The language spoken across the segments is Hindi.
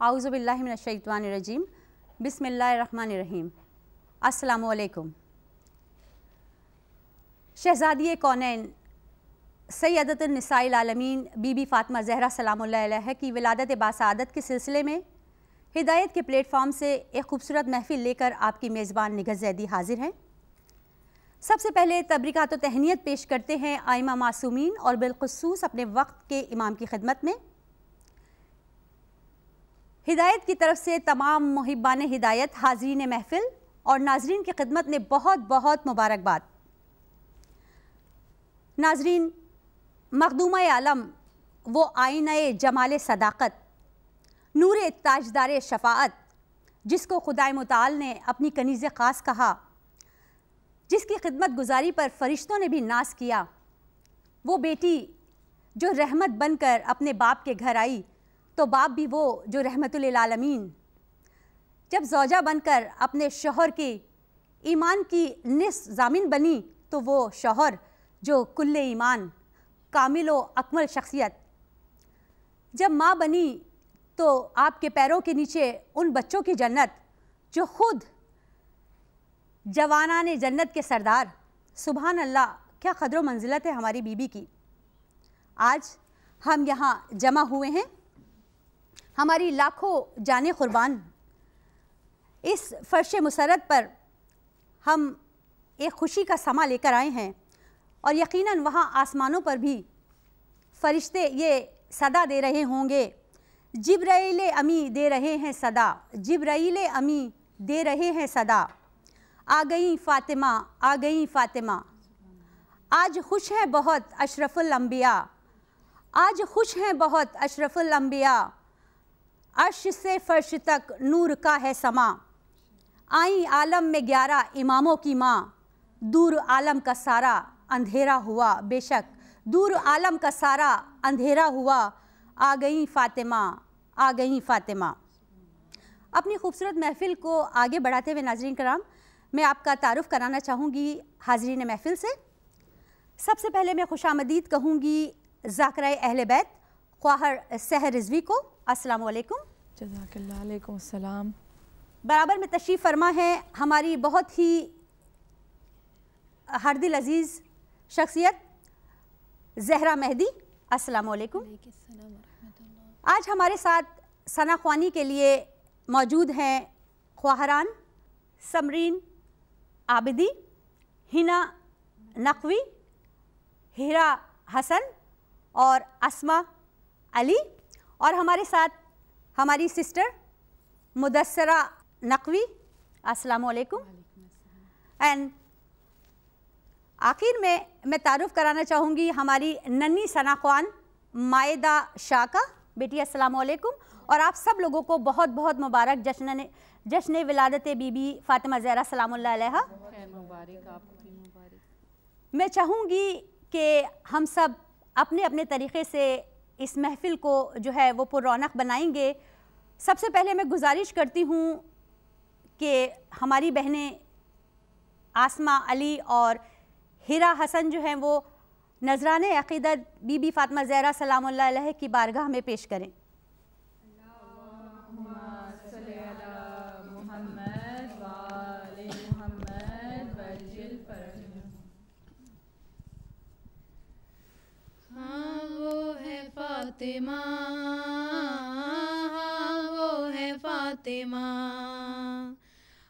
आउज़बिल्लिमिनशैतवानरजीम बिस्मिल्लाहिर्रहमानिर्रहीम अस्सलामुअलैकुम शहज़ादी कौनैन सैदतनसाईलमीन बीबी फ़ातिमा जहरा सलाम की विलादत बासादत के सिलसिले में हिदायत के प्लेटफॉर्म से एक खूबसूरत महफ़िल लेकर आपकी मेज़बान निगत जैदी हाजिर हैं। सबसे पहले तबरीक़ात तहनीत पेश करते हैं आइमा मासूमीन और बिलखसूस अपने वक्त के इमाम की खिदमत में। हिदायत की तरफ़ से तमाम मुहिबान हिदायत, हाजरीन महफिल और नाजरीन की खिदमत में बहुत बहुत मुबारकबाद। नाजरीन, मखदूम आलम, वो आइन जमाल सदाकत, नूर ताजदार शफात जिसको खुदा मताल ने अपनी कनीज़ ख़ास कहा, जिसकी खिदमत गुजारी पर फरिश्तों ने भी नाश किया, वो बेटी जो रहमत बनकर अपने बाप के घर आई तो बाप भी वो जो रहमतुल्लामीन जब जौजा बनकर अपने शोहर की ईमान की निस जामिन बनी तो वो शोहर जो कुल्ले ईमान, कामिल अकमल शख्सियत, जब माँ बनी तो आपके पैरों के नीचे उन बच्चों की जन्नत, जो खुद जवाना ने जन्नत के सरदार। सुबहान अल्लाह क्या क़दर मंजिलत है हमारी बीबी की। आज हम यहाँ जमा हुए हैं। हमारी लाखों जाने कुर्बान। इस फ़र्श मुसरत पर हम एक खुशी का समा लेकर आए हैं और यकीनन वहाँ आसमानों पर भी फरिश्ते ये सदा दे रहे होंगे। जिब्राइल अमी दे रहे हैं सदा। जिब्राइल अमी दे रहे हैं सदा। आ गई फ़ातिमा, आ गई फ़ातिमा। आज खुश हैं बहुत अशरफुल अम्बिया आज खुश हैं बहुत अशरफुल अम्बिया अर्श से फ़र्श तक नूर का है समा। आई आलम में ग्यारह इमामों की माँ। दूर आलम का सारा अंधेरा हुआ, बेशक। दूर आलम का सारा अंधेरा हुआ। आ गई फ़ातिमा, आ गई फ़ातिमा। अपनी खूबसूरत महफ़िल को आगे बढ़ाते हुए नाजरीन कराम, मैं आपका तारुफ़ कराना चाहूँगी हाजरीन महफ़िल से। सबसे पहले मैं खुश आमदीद कहूँगी ज़ाकर अहल बैत ख्वाहर सहर रिजवी को। अस्सलाम वालेकुम जजाकल्लाम बराबर में तशरीफ़ फरमा है हमारी बहुत ही हरदिल अज़ीज़ शख्सियत जहरा मेहदी अस्सलाम वालेकुम आज हमारे साथ सना ख्वानी के लिए मौजूद हैं ख्वाहरान समरीन आबिदी हिना नकवी हीरा हसन और असमा अली। और हमारे साथ हमारी सिस्टर मुदसरा नकवी अस्सलाम वालेकुम एंड आखिर में मैं तारुफ़ कराना चाहूँगी हमारी नन्नी सना सनाख्वान मायदा शाह का। बेटी अस्सलाम वालेकुम और आप सब लोगों को बहुत बहुत मुबारक जश्न जश्न विलादत बीबी फ़ातिमा ज़हरा सलामुल्लाह मैं चाहूँगी कि हम सब अपने अपने तरीक़े से इस महफ़िल को जो है वो पुरौनक बनाएँगे। सबसे पहले मैं गुजारिश करती हूँ कि हमारी बहनें आसमा अली और हिरा हसन जो हैं वो नजरान अकीदत बीबी फातमा ज़हरा सलाम की बारगाह में पेश करें हाँ वो है फातिमा हाँ वो है फातिमा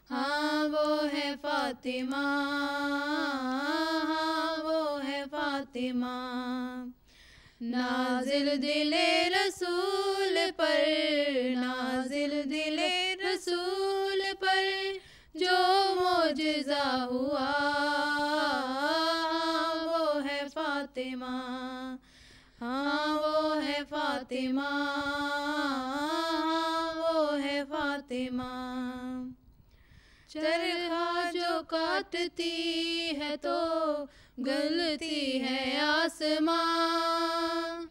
हाँ वो है फातिमा हाँ वो है फातिमा। नाजिल दिले रसूल पर, नाजिल दिले रसूल पर जो मोजज़ा हुआ हाँ वो है फातिमा। हाँ वो है फातिमा। हाँ वो है फातिमा। चरखा जो काटती है तो गलती है आसमां।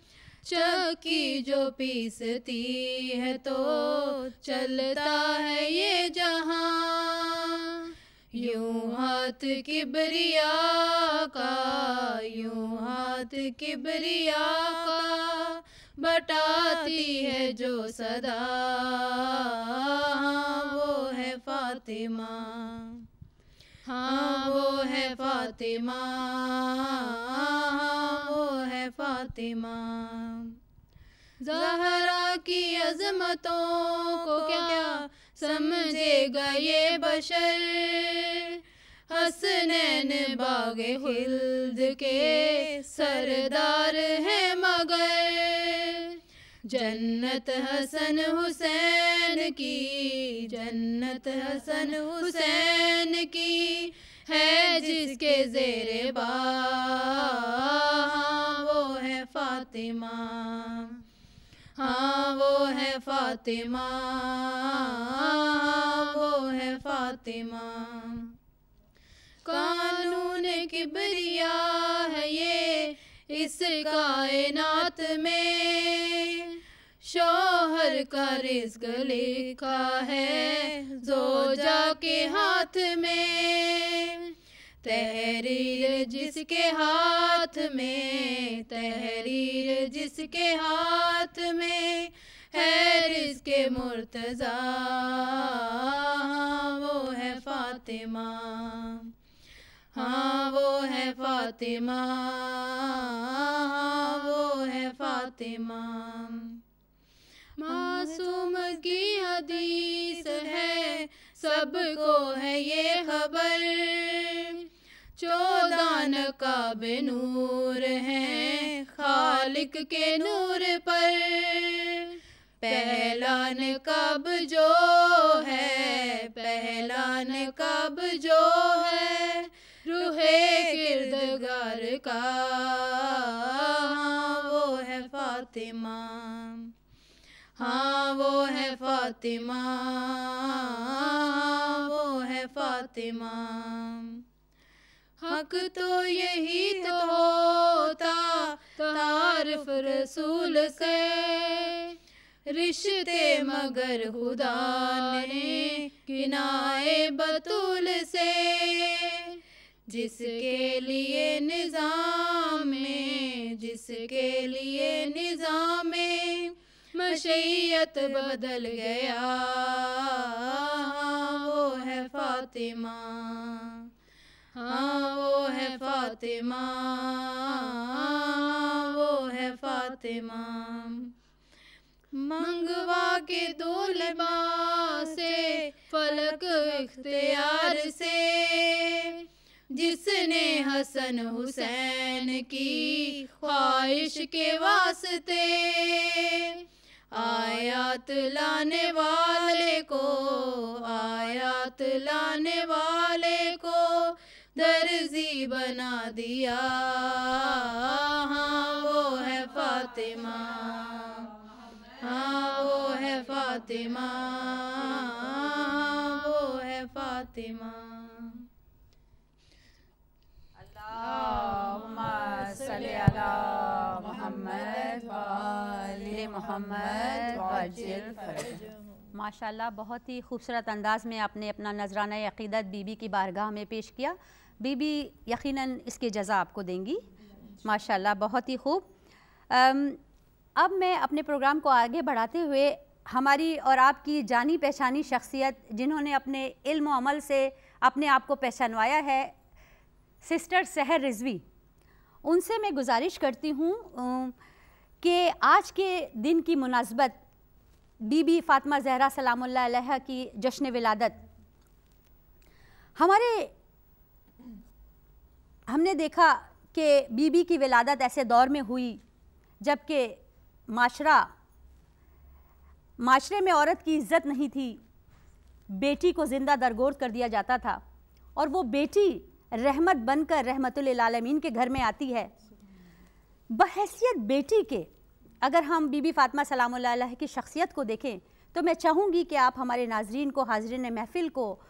चक्की जो पीसती है तो चलता है ये जहाँ। यूँ हाथ किबरिया का, यूँ हाथ किबरिया का बटाती है जो सदा। हाँ वो है फातिमा। हाँ वो है फातिमा। हाँ वो है फातिमा। जहरा की अजमतों को क्या समझेगा ये बशर। हसनैन बागे हिल्द के सरदार हैं मगर। जन्नत हसन हुसैन की, जन्नत हसन हुसैन की है जिसके जेरे बा वो है फातिमा। हाँ वो है फातिमा। वो है फातिमा। कानून किबरिया है ये इस कायनात में। शोहर का रिस्क लिखा है, जोजा के हाथ में। तहरीर जिसके हाथ में, तहरीर जिसके हाथ में है रिस्के मुर्तजा। वो है फातिमा। हाँ वो है फातिमा। हाँ वो है फातिमा। मासूम की हदीस है, सबको है ये खबर। चौदान का बेनूर है खालिक के नूर पर। पहलान कब जो है, पहलान कब जो है, रूहे किरदगार का हाँ वो है फातिमा। हाँ वो है फातिमा हाँ वो है फातिमा। हक तो यही तो होता तारफ रसूल से। रिश्ते मगर खुदा ने किनाए बतूल से। जिसके लिए निज़ाम में, जिसके लिए निज़ाम में मशैयत बदल गया, वो है फातिमा। हाँ वो है फातिमा। वो है फातिमा। मंगवा के दो से, फलक इख्तियार से। जिसने हसन हुसैन की ख्वाहिश के वास्ते आयात लाने वाले को, आयात लाने वाले को दर्जी बना दिया। हाँ वो है फातिमा। हाँ वो है फातिमा। हाँ वो है फातिमा। माशाल्लाह बहुत ही खूबसूरत अंदाज में आपने अपना नजराना अकीदत बीबी की बारगाह में पेश किया। बीबी यकीनन इसके जजा आपको देंगी। माशाल्लाह, बहुत ही खूब। अब मैं अपने प्रोग्राम को आगे बढ़ाते हुए हमारी और आपकी जानी पहचानी शख्सियत जिन्होंने अपने इल्म अमल से अपने आप को पहचानवाया है, सिस्टर सहर रिजवी। उनसे मैं गुजारिश करती हूँ कि आज के दिन की मुनासबत बीबी फ़ातिमा जहरा सलाम की जश्न विलादत हमारे हमने देखा कि बीबी की विलादत ऐसे दौर में हुई, जबकि माशरा, माशरे में औरत की इज़्ज़त नहीं थी। बेटी को ज़िंदा दरगोर कर दिया जाता था और वो बेटी रहमत बनकर रहमतुल्लामीन के घर में आती है। बहसीत बेटी के, अगर हम बीबी फातिमा सलाम की शख्सियत को देखें तो मैं चाहूँगी कि आप हमारे नाजरीन को, हाजरीन महफिल को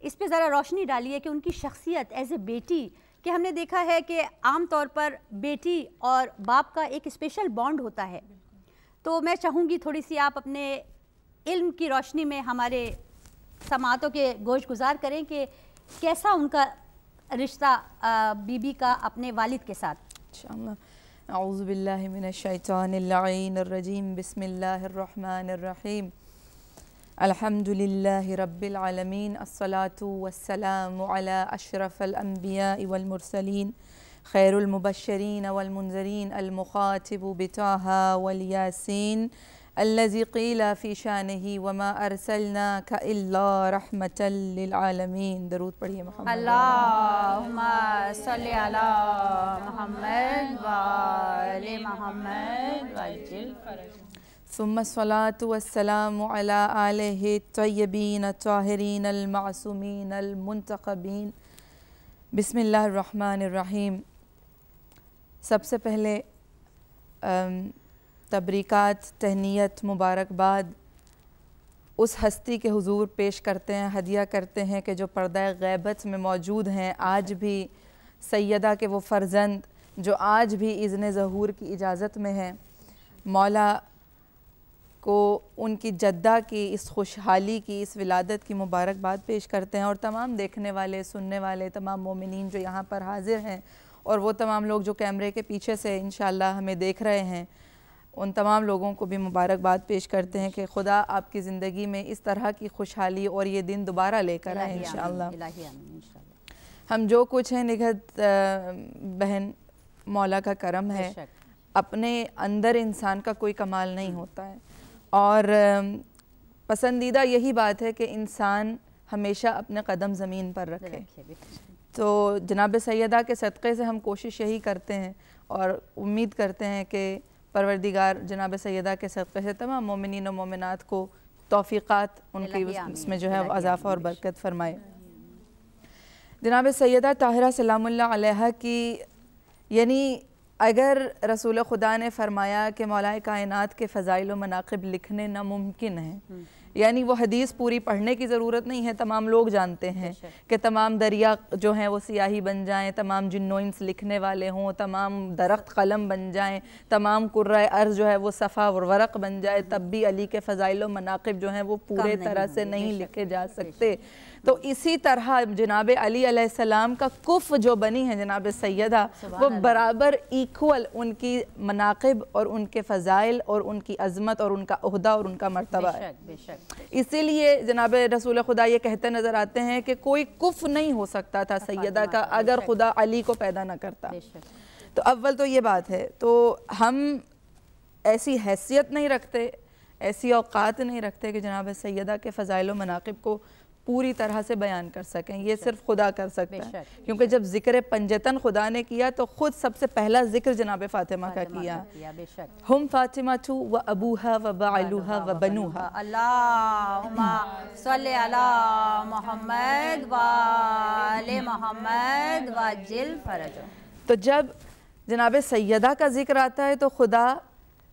इस पर ज़रा रोशनी डालिए कि उनकी शख्सियत एज ए बेटी कि हमने देखा है कि आम तौर पर बेटी और बाप का एक स्पेशल बॉन्ड होता है। तो मैं चाहूँगी थोड़ी सी आप अपने इल्म की रोशनी में हमारे समातों के गोश गुजार करें कि कैसा उनका रिश्ता बीबी का अपने वालिद के साथ। अऊज़बिल्लिमिनशैतानिल्लईनिर्रजीम बिस्मिल्लाहिर्रहमानिर्रहीम अल्हम्दुलिल्लाहि रब्बिल आलमीन अस्सलातु वस्सलामु अला अशरफल अंबिया वल मुरसलीन खैरुल मुबश्शिरीन वल मुनज़रीन अल मुखातिबु बिताहा वल यासीन अल्लज़ी क़ीला फ़ी शानिही वमा अरसलनाका इल्ला रहमतल लिल आलमीन दरूद पढ़िए मोहम्मद अल्लाहुम्मा सल्लि अला मुहम्मद आलिहि तय्यबीन ताहिरीन अल मासूमीन अल मुंतखबीन बिस्मिल्लाहिर रहमानिर रहीम सबसे पहले तबरीक़ात तहनीत मुबारकबाद। उस हस्ती के हुजूर पेश करते हैं, हदिया करते हैं कि जो पर्दा गैबत में मौजूद हैं, आज भी सैयदा के वो फ़र्जंद, जो आज भी इज़्न ज़हूर की इजाज़त में हैं। मौला को उनकी जद्दा की इस खुशहाली की इस विलादत की मुबारकबाद पेश करते हैं और तमाम देखने वाले सुनने वाले तमाम मोमिनीन जो यहाँ पर हाज़िर हैं और वो तमाम लोग जो कैमरे के पीछे से इन हमें देख रहे हैं उन तमाम लोगों को भी मुबारकबाद पेश करते हैं कि खुदा आपकी ज़िंदगी में इस तरह की खुशहाली और ये दिन दोबारा लेकर आए इन हम जो कुछ हैं निगत बहन मौला का करम है अपने अंदर इंसान का कोई कमाल नहीं होता है। और पसंदीदा यही बात है कि इंसान हमेशा अपने कदम ज़मीन पर रखे। तो जनाब सैदा के सदक़े से हम कोशिश यही करते हैं और उम्मीद करते हैं कि परवरदिगार जनाब सैदा के सदक़े से तमाम मोमिन मोमिनात को तोफ़ीक़ात उनकी उसमें जो है अजाफ़ा और बरकत फ़रमाए। जनाब सैदा ताहिरा अलैहा की यानी अगर रसूल खुदा ने फरमाया कि मौलाए कायनात के फ़ज़ाइल व मनाक़िब लिखने नामुमकिन हैं यानी वो हदीस पूरी पढ़ने की ज़रूरत नहीं है तमाम लोग जानते हैं कि तमाम दरिया जो हैं वो सियाही बन जाएँ तमाम जिन्नोइंस लिखने वाले हों तमाम दरख्त कलम बन जाएँ तमाम कुर्रा अर्ज़ जो है वो सफ़ा और वरक बन जाए तब भी अली के फ़ज़ाइल व मनाक़िब जो हैं वो पूरे तरह से नहीं लिखे जा सकते। तो इसी तरह जनाब अली अलैहिस्सलाम का कुफ जो बनी है जनाब सैदा वो बराबर इक्वल उनकी मनाकब और उनके फ़ज़ाइल और उनकी अज़मत और उनका अहदा और उनका मरतबा है। इसीलिए जनाब रसूल खुदा ये कहते नज़र आते हैं कि कोई कुफ नहीं हो सकता था सैदा का अगर खुदा अली को पैदा ना करता। तो अव्वल तो ये बात है तो हम ऐसी हैसियत नहीं रखते ऐसी औकात नहीं रखते कि जनाब सैदा के फ़ज़ाइल मनाकब को पूरी तरह से बयान कर सकें ये सिर्फ़ खुदा कर सकता है। क्योंकि जब ज़िक्र पंजतन खुदा ने किया तो ख़ुद सबसे पहला ज़िक्र जनाब फ़ातिमा का किया। हम फ़ातिमा टू व अबूहा व बालूहा व बनूहा। व फरज। तो जब जनाब सैदा का ज़िक्र आता है तो खुदा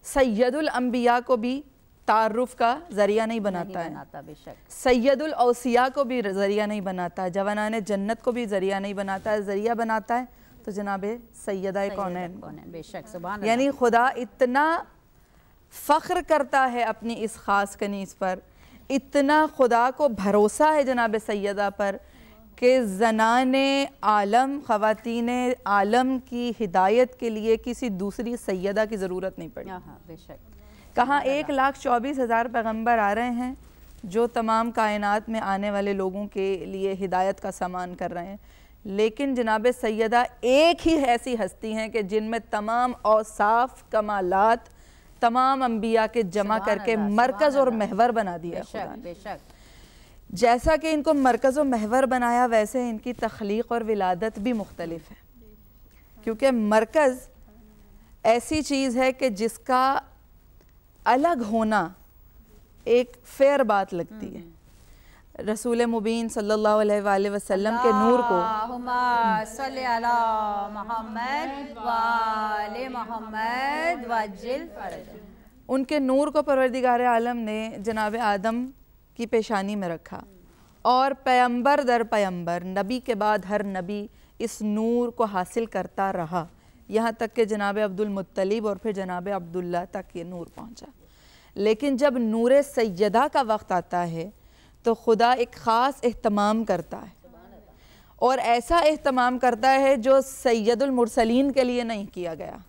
सैदुल अम्बिया को भी तारुफ का ज़रिया नहीं बनाता नहीं है। बनाता बेशक। सैदुल को भी ज़रिया नहीं बनाता है जवानान जन्नत को भी ज़रिया नहीं बनाता है ज़रिया बनाता है तो जनाब सैदा कौन है? बेशक सुभान यानी खुदा इतना फ़ख्र करता है अपनी इस ख़ास कनीस पर इतना खुदा को भरोसा है जनाब सैदा पर कि जनान आलम ख़वातीन आलम की हिदायत के लिए किसी दूसरी सैदा की ज़रूरत नहीं पड़ी। हाँ हाँ बेशक। कहाँ एक लाख चौबीस हज़ार पैगंबर आ रहे हैं जो तमाम कायनात में आने वाले लोगों के लिए हिदायत का सामान कर रहे हैं। लेकिन जनाब सैदा एक ही ऐसी हस्ती हैं कि जिनमें तमाम औसाफ कमालात तमाम अम्बिया के जमा करके मरकज़ और महवर बना दिया बेशक बेशक। जैसा कि इनको मरकज़ और महवर बनाया वैसे इनकी तख्लीक और विलादत भी मुख्तलिफ़ है। क्योंकि मरकज़ ऐसी चीज़ है कि जिसका अलग होना एक फेयर बात लगती है। रसूल मुबीन सल्लल्लाहु अलैहि वसल्लम के नूर को उनके नूर को परवरदिगार आलम ने जनाब आदम की पेशानी में रखा। और पैम्बर दर पैम्बर नबी के बाद हर नबी इस नूर को हासिल करता रहा। यहाँ तक कि जनाब अब्दुल मुत्तलिब और फिर जनाब अब्दुल्ला तक ये नूर पहुँचा। लेकिन जब नूर सैदा का वक्त आता है तो खुदा एक ख़ास अहतमाम करता है। और ऐसा अहतमाम करता है जो सैदुलमरसलिन के लिए नहीं किया गया,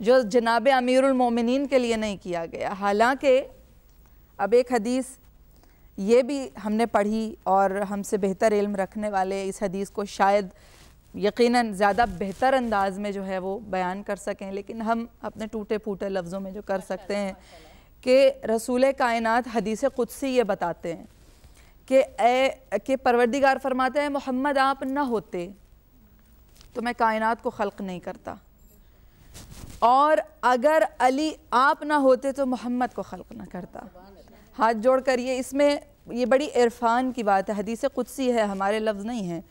जो जनाब अमीरमिन के लिए नहीं किया गया। हालाँकि, अब एक हदीस ये भी हमने पढ़ी और हमसे बेहतर इल्म रखने वाले इस हदीस को शायद यकीनन ज़्यादा बेहतर अंदाज में जो है वो बयान कर सकें लेकिन हम अपने टूटे फूटे लफ्ज़ों में जो कर सकते हैं कि रसूल कायनात हदीस कुदसी ये बताते हैं कि ए कि परवरदिगार फरमाते हैं मोहम्मद आप ना होते तो मैं कायनात को खल्क नहीं करता। और अगर अली आप ना होते तो मोहम्मद को खल्क ना करता। हाथ जोड़ कर ये इसमें ये बड़ी इरफान की बात है। हदीस कुदसी है हमारे लफ्ज़ नहीं हैं।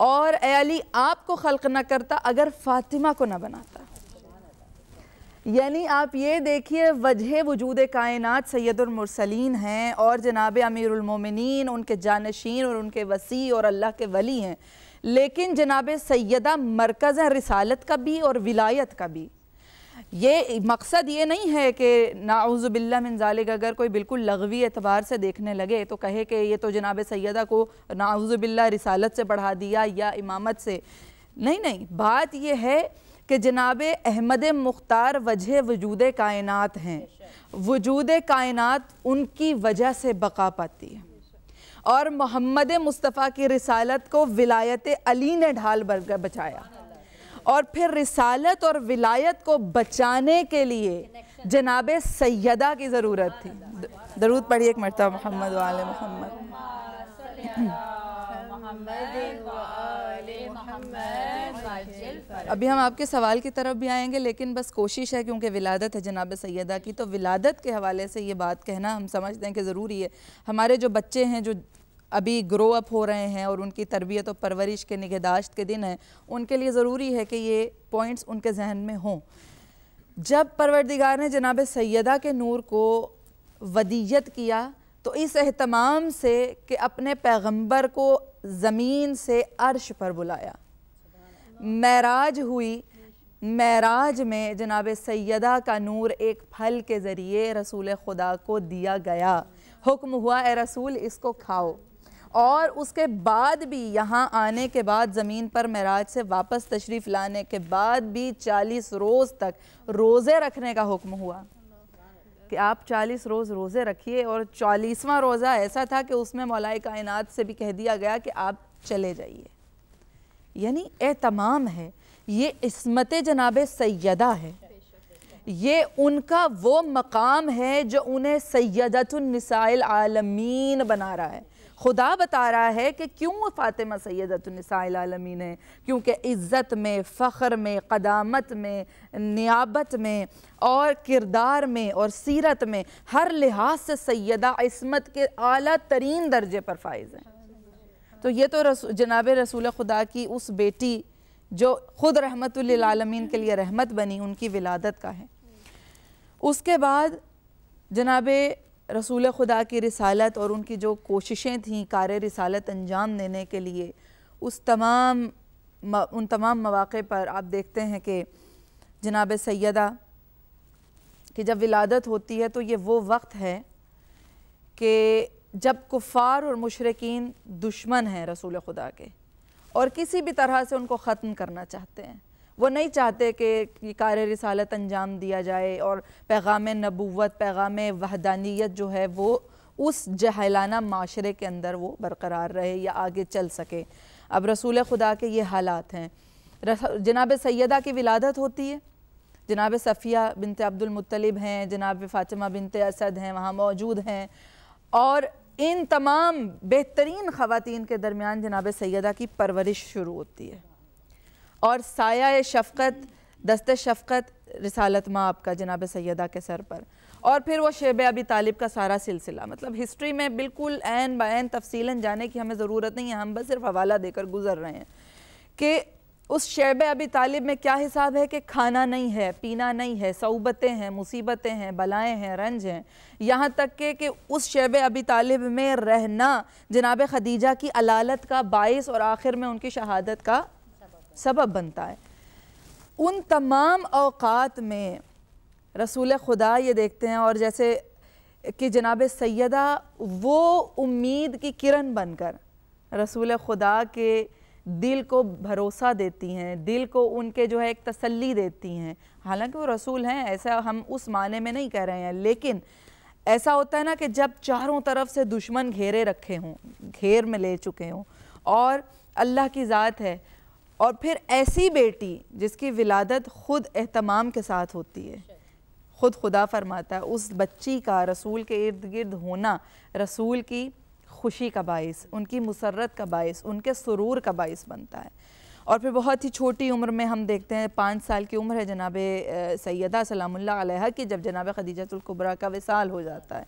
और अली, आपको खल्क ना करता अगर फ़ातिमा को ना बनाता। यानी आप ये देखिए, वजह वजूद कायनत सैदुलमरसलिन हैं और जनाब अमीरमिन उनके जानशीन और उनके वसी और अल्लाह के वली हैं। लेकिन जनाब सैदा मरकज़ रिसालत का भी और विलायत का भी। ये मकसद ये नहीं है कि नाउज़बिल्ला मिनजालिक अगर कोई बिल्कुल लगवी एतबार से देखने लगे तो कहे कि ये तो जनाब सैदा को नाउज़बिल्ला रिसालत से बढ़ा दिया या इमामत से। नहीं नहीं, बात यह है कि जनाब अहमद मुख्तार वजह वजूद कायनात हैं। वजूद कायनात उनकी वजह से बका पाती है। और मोहम्मद मुस्तफ़ा की रिसालत को विलायत अली ने ढाल बचाया। और फिर रिसालत और विलायत को बचाने के लिए जनाब सैदा की ज़रूरत थी। दरूद पढ़िए एक मरतबा, मोहम्मद वाले मोहम्मद। अभी हम आपके सवाल की तरफ़ भी आएँगे, लेकिन बस कोशिश है क्योंकि विलादत है जनाब सैदा की तो विलादत के हवाले से ये बात कहना हम समझते हैं कि ज़रूरी है। हमारे जो बच्चे हैं, जो अभी ग्रो अप हो रहे हैं और उनकी तरबियत और परवरिश के निगहदाश्त के दिन हैं, उनके लिए ज़रूरी है कि ये पॉइंट्स उनके जहन में हों। जब परवरदिगार ने जनाब सैदा के नूर को वदीयत किया तो इस अहतमाम से कि अपने पैगंबर को ज़मीन से अर्श पर बुलाया। महराज हुई। महराज में जनाब सैदा का नूर एक फल के ज़रिए रसूल खुदा को दिया गया। हुक्म हुआ, ए रसूल, इसको खाओ। और उसके बाद भी यहाँ आने के बाद ज़मीन पर महराज से वापस तशरीफ़ लाने के बाद भी चालीस रोज़ तक रोज़े रखने का हुक्म हुआ। कि आप चालीस रोज़ रोज़े रखिए और चालीसवां रोज़ा ऐसा था कि उसमें मौलाई कायनात से भी कह दिया गया कि आप चले जाइए। यानी ए तमाम है, ये इसमत जनाब सैदा है। ये उनका वो मकाम है जो उन्हें सैदतुलनसाइल आलमीन बना रहा है। खुदा बता रहा है कि क्यों फ़ातिमा सैदतुलनसामीन है? क्योंकि इज़्ज़त में फ़ख्र में क़दामत में नियाबत में और किरदार में और सीरत में हर लिहाज से सैदा इसमत के अली तरीन दर्जे पर फाइज हैं। तो ये तो रसू, जनाब रसूल खुदा की उस बेटी जो ख़ुद रहमतुल्लामीन के लिए रहमत बनी उनकी विलादत का है। उसके बाद जनाब रसूल खुदा की रिसालत और उनकी जो कोशिशें थीं कार रिसालत अंजाम देने के लिए, उस तमाम उन तमाम मौक़े पर आप देखते हैं कि जनाब सैदा कि जब विलादत होती है तो ये वो वक्त है कि जब कुफ़ार और मशरकिन दुश्मन हैं रसूल खुदा के और किसी भी तरह से उनको ख़त्म करना चाहते हैं। वो नहीं चाहते कि कार रिसालत अंजाम दिया जाए और पैगाम नबूवत, पैगाम वहदानियत जो है वो उस जहलाना माशरे के अंदर वो बरकरार रहे या आगे चल सके। अब रसूल खुदा के ये हालात हैं। जनाब सैदा की विलादत होती है। जनाब सफ़िया बिनत अब्दुलमतलब हैं, जनाब फ़ातिमा बिनत असद हैं, वहाँ मौजूद हैं। और इन तमाम बेहतरीन ख़वातीन के दरमियान जनाब सैदा की परवरिश शुरू होती है। और साया शफ़क़त, दस्त शफ़क़त रिसालत माँ आपका, जनाब सैदा के सर पर। और फिर वो शेब अबी तालिब का सारा सिलसिला मतलब हिस्ट्री में बिल्कुल एन बैन तफसीला जाने की हमें ज़रूरत नहीं है, हम बस सिर्फ़ हवाला देकर गुजर रहे हैं कि उस शेब अबी तालिब में क्या हिसाब है कि खाना नहीं है, पीना नहीं है, सऊबतें हैं, मुसीबतें हैं, बलाएँ हैं, रंज हैं। यहाँ तक के कि उस शेब अबी तालिब में रहना जनाब खदीजा की अलालत का बाइस और आखिर में उनकी शहादत का सबब बनता है। उन तमाम अवकात में रसूल खुदा ये देखते हैं और जैसे कि जनाब सैदा वो उम्मीद की किरण बनकर रसूल खुदा के दिल को भरोसा देती हैं, दिल को उनके जो है एक तसल्ली देती हैं। हालाँकि वो रसूल हैं, ऐसा हम उस माने में नहीं कह रहे हैं, लेकिन ऐसा होता है ना कि जब चारों तरफ़ से दुश्मन घेरे रखे हों, घेर में ले चुके हों और अल्लाह की ज़ात है और फिर ऐसी बेटी जिसकी विलादत खुद एहतमाम के साथ होती है। खुद खुदा फरमाता है, उस बच्ची का रसूल के इर्द गिर्द होना, रसूल की खुशी का बायस, उनकी मुसरत का बायस, उनके सुरूर का बायस बनता है। और फिर बहुत ही छोटी उम्र में हम देखते हैं, पाँच साल की उम्र है जनाब सैदा अलैहा की, जब जनाब खदीजतुल्कुबरा का विसाल हो जाता है।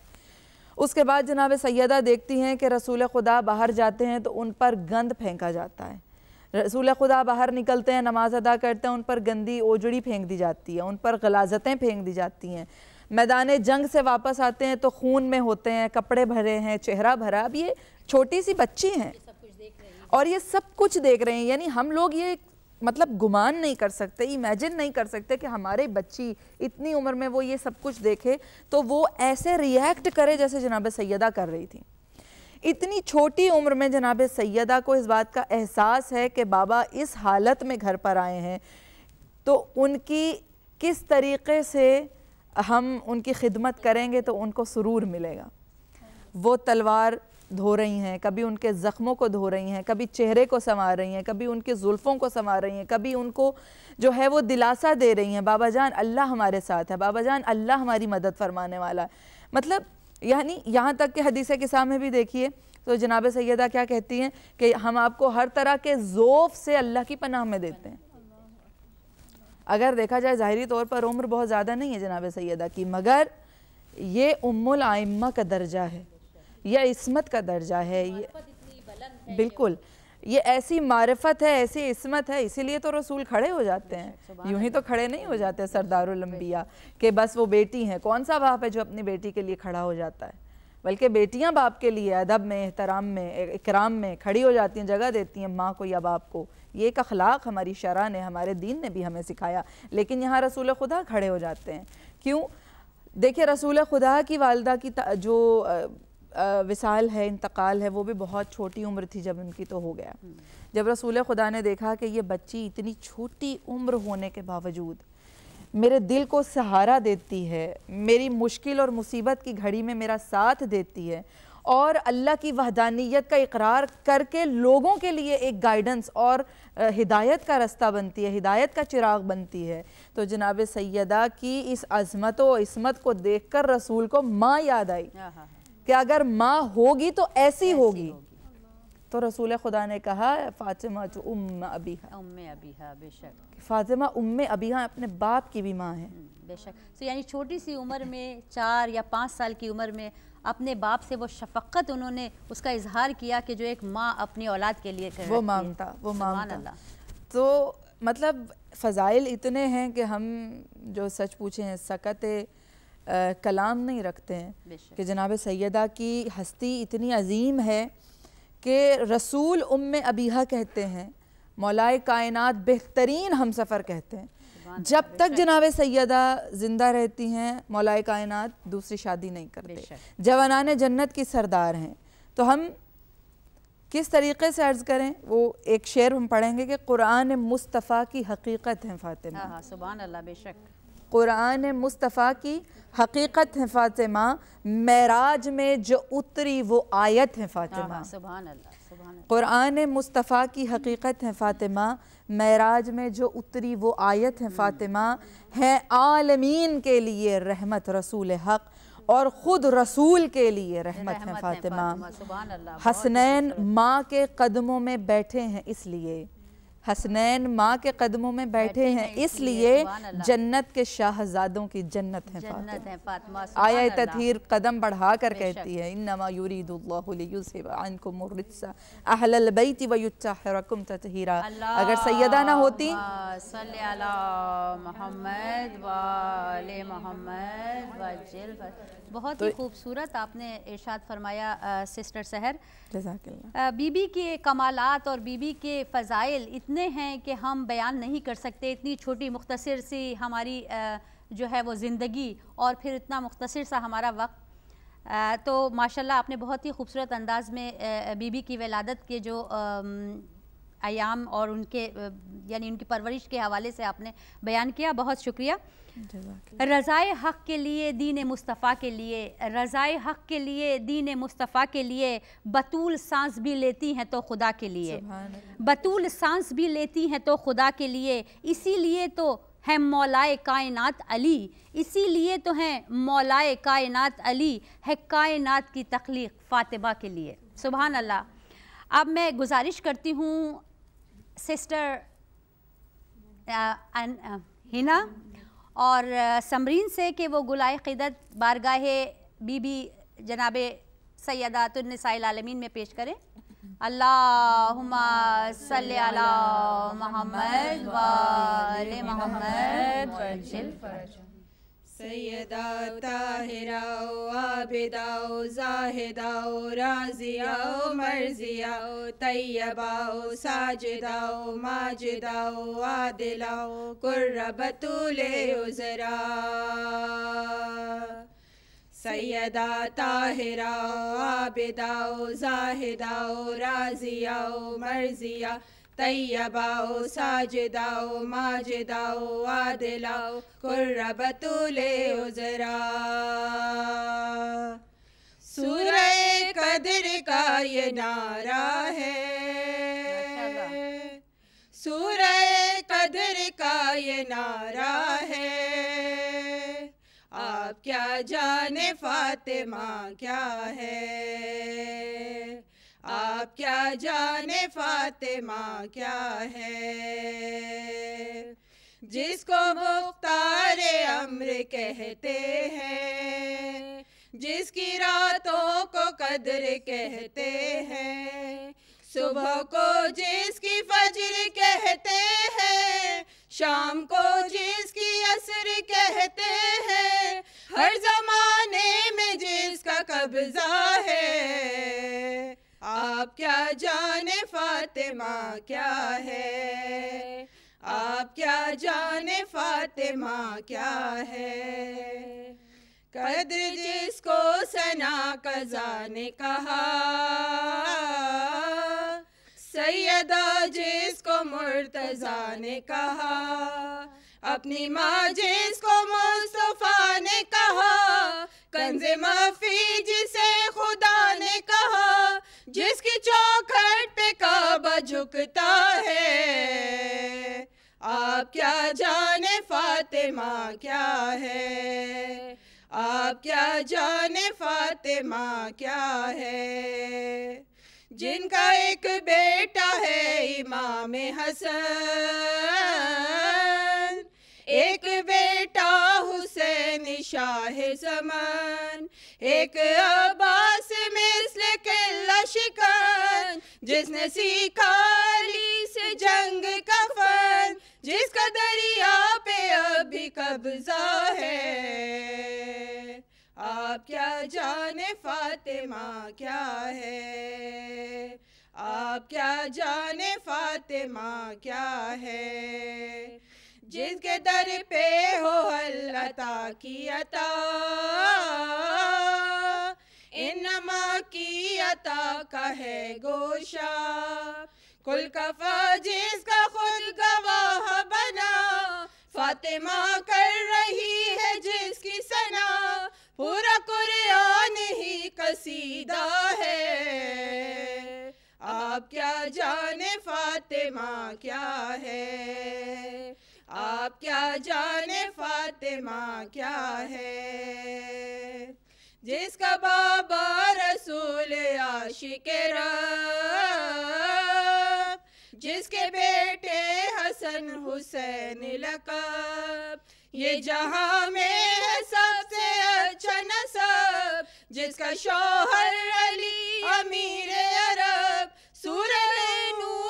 उसके बाद जनाब सैदा देखती हैं कि रसूल खुदा बाहर जाते हैं तो उन पर गंद फेंका जाता है। रसूल खुदा बाहर निकलते हैं, नमाज़ अदा करते हैं, उन पर गंदी ओजड़ी फेंक दी जाती है, उन पर गलाजतें फेंक दी जाती हैं। मैदान जंग से वापस आते हैं तो खून में होते हैं, कपड़े भरे हैं, चेहरा भरा। अब ये छोटी सी बच्ची हैं और ये सब कुछ देख रहे हैं। यानी हम लोग ये मतलब गुमान नहीं कर सकते इमेजिन नहीं कर सकते कि हमारे बच्ची इतनी उम्र में वो ये सब कुछ देखे तो वो ऐसे रिएक्ट करे जैसे जनाब सैदा कर रही थी। इतनी छोटी उम्र में जनाब सैदा को इस बात का एहसास है कि बाबा इस हालत में घर पर आए हैं। तो उनकी किस तरीके से हम उनकी खिदमत करेंगे तो उनको सुरूर मिलेगा। वो तलवार धो रही हैं, कभी उनके ज़ख्मों को धो रही हैं, कभी चेहरे को संवार रही हैं, कभी उनके जुल्फ़ों को संवार रही हैं, कभी उनको जो है वो दिलासा दे रही हैं, बाबा जान, अल्लाह हमारे साथ है, बाबा जान, अल्लाह हमारी मदद फरमाने वाला है। मतलब यानी यहाँ तक कि हदीस के सामने भी देखिए तो जनाब सैदा क्या कहती हैं कि हम आपको हर तरह के ज़ोफ़ से अल्लाह की पनाह में देते हैं। अगर देखा जाए ज़ाहरी तौर पर उम्र बहुत ज़्यादा नहीं है जनाब सैदा की मगर ये उम्मुल आइम्मा का दर्जा है यह इसमत का दर्जा है ये। बिल्कुल। ये ऐसी मारफत है ऐसी इसमत है इसीलिए तो रसूल खड़े हो जाते हैं। यूँ ही तो खड़े नहीं हो जाते सरदारुलम्बिया कि बस वो बेटी हैं। कौन सा बाप है जो अपनी बेटी के लिए खड़ा हो जाता है? बल्कि बेटियाँ बाप के लिए अदब में एहतराम में इकराम में खड़ी हो जाती हैं जगह देती हैं माँ को या बाप को। ये एक अखलाक हमारी शरा ने हमारे दीन ने भी हमें सिखाया। लेकिन यहाँ रसूल खुदा खड़े हो जाते हैं। क्यों? देखिए रसूल खुदा की वालदा की जो विसाल है इंतकाल है वो भी बहुत छोटी उम्र थी जब उनकी तो हो गया। जब रसूल खुदा ने देखा कि ये बच्ची इतनी छोटी उम्र होने के बावजूद मेरे दिल को सहारा देती है मेरी मुश्किल और मुसीबत की घड़ी में मेरा साथ देती है और अल्लाह की वहदानियत का इकरार करके लोगों के लिए एक गाइडेंस और हिदायत का रास्ता बनती है हिदायत का चिराग बनती है। तो जनाब सैदा की इस अजमत व इसमत को देख कर रसूल को माँ याद आई। हाँ, हाँ, हाँ। कि अगर माँ होगी तो ऐसी होगी। तो रसूल खुदा ने कहा फातिमा जो उम अभी उम्मे अभी बेशक। फातिमा उम्मे अभी अपने बाप की भी माँ है। हम्म, बेशक। तो यानी छोटी सी उम्र में चार या पाँच साल की उम्र में अपने बाप से वो शफकत उन्होंने उसका इजहार किया कि जो एक माँ अपनी औलाद के लिए वो माँगता वो माँगता। तो मतलब फ़जाइल इतने हैं कि हम जो सच पूछे हैं सकत कलाम नहीं रखते हैं। कि जनाब सैदा की हस्ती इतनी अजीम है कि रसूल उम अबीहा कहते हैं मौलाए कायनात बेहतरीन हम सफ़र कहते हैं। जब तक जनाब सैदा ज़िंदा रहती हैं मौलाए कायनात दूसरी शादी नहीं करते। जवानान जन्नत की सरदार हैं तो हम किस तरीके से अर्ज़ करें? वो एक शेर हम पढ़ेंगे कि कुरान मुस्तफ़ा की हकीकत है फ़ातिमा। हाँ, हाँ, सुबह अल्लाह बेशक। कुरान मुस्तफ़ा की हकीकत है फ़ातिमा महराज में जो उतरी वो आयत है फ़ातिमा। कुरान मुस्तफ़ा की हकीकत है फ़ातिमा महराज में जो उतरी वो आयत है फ़ातिमा है आलमीन के लिए रहमत रसूल हक़ और ख़ुद रसूल के लिए रहमत है फ़ातिमा। हसनैन माँ के कदमों में बैठे हैं इसलिए। हसनैन माँ के कदमों में बैठे, बैठे हैं इसलिए जन्नत के शाहजादों की जन्नत है जन्नत है आया तथीर कदम बढ़ा कर कहती है इन नमा अगर सैदा ना होती बहुत ही तो खूबसूरत आपने इरशाद फरमाया सिस्टर सहर। बीबी के कमालात और बीबी के फ़जाइल इतने हैं कि हम बयान नहीं कर सकते, इतनी छोटी मुख्तसर सी हमारी जो है वो ज़िंदगी और फिर इतना मुख्तर सा हमारा वक्त। तो माशाल्लाह आपने बहुत ही खूबसूरत अंदाज में बीबी की वलादत के जो आयाम और उनके यानी उनकी परवरिश के हवाले से आपने बयान किया। बहुत शुक्रिया। रज़ाए हक़ के लिए दीन मुस्तफ़ा के लिए रज़ाए हक़ के लिए दीन मुस्तफ़ा के लिए बतूल सांस भी लेती हैं तो खुदा के लिए। सुभान अल्लाह। बतूल सांस भी लेती हैं तो खुदा के लिए। इसीलिए तो है मौलाए कायनात अली। इसीलिए तो हैं मौलाए कायनात अली है कायनात की तख्लीक फ़ातिमा के लिए। सुबहान अल्लाह। अब मैं गुजारिश करती हूँ सिस्टर हिना और समरीन से कि वो गुलाय क़िदत बारगाह बीबी जनाब सैदातुलनसाइल आलमीन में पेश करें। अल्लाहुम्मा सल्ली अला मोहम्मद सैयदा ताहिराओ आबिदाओ, जाहिदाओ, राजियाओ, मर्जियाओ, तैयबाओ, साजिदाओ, माजिदाओ, आदिलाओ, कुर्रबतुले उजरा। सैयदा ताहिराओ आबिदाओ, जाहिदाओ, राजियाओ, मर्जिया तैयबाओ, साजिदाओ, माजिदाओ, आदिलाओ कुर्रबतुले उजरा। सूरह कदर का ये नारा है। सूरह कदर का ये नारा है। आप क्या जाने फातिमा क्या है? आप क्या जाने फातिमा क्या है? जिसको मुख्तार अम्र कहते हैं, जिसकी रातों को कदर कहते हैं, सुबह को जिसकी फजर कहते हैं, शाम को जिसकी असर कहते हैं, हर जमाने में जिसका कब्जा है। आप क्या जाने फातिमा क्या है? आप क्या जाने फातिमा क्या है? कद्र जिसको सना कजा ने कहा सैदा जिसको मुर्तजा ने कहा, अपनी माँ जिसको मुस्तफ़ा ने कहा, कंजे माफ़ी जिसे खुदा ने कहा जिसकी चौखट पे काबा झुकता है? आप क्या जाने फातिमा क्या है? आप क्या जाने फातिमा क्या है? जिनका एक बेटा है इमाम हसन, एक बेटा हुसैन शाह जमान। एक अब्बास मिस्ल किल्ला शिकन जिसने सीखा से जंग का फन जिसका दरिया पे अभी कब्जा है। आप क्या जाने फातिमा क्या है? आप क्या जाने फातिमा क्या है? जिसके दर पे हो अल्लाह की अता। इन इनमा की अता का है गोशा। कुल कफा जिसका खुद गवाह बना। फातिमा कर रही है जिसकी सना। पूरा कुरान ही कसीदा है। आप क्या जाने फातिमा क्या है? आप क्या जाने फातिमा क्या है? जिसका बाबा रसूल आशिक जिसके बेटे हसन हुसैन लकब, ये जहाँ में है सबसे अच्छा नसब, जिसका शोहर अली अमीर अरब सूरज नूर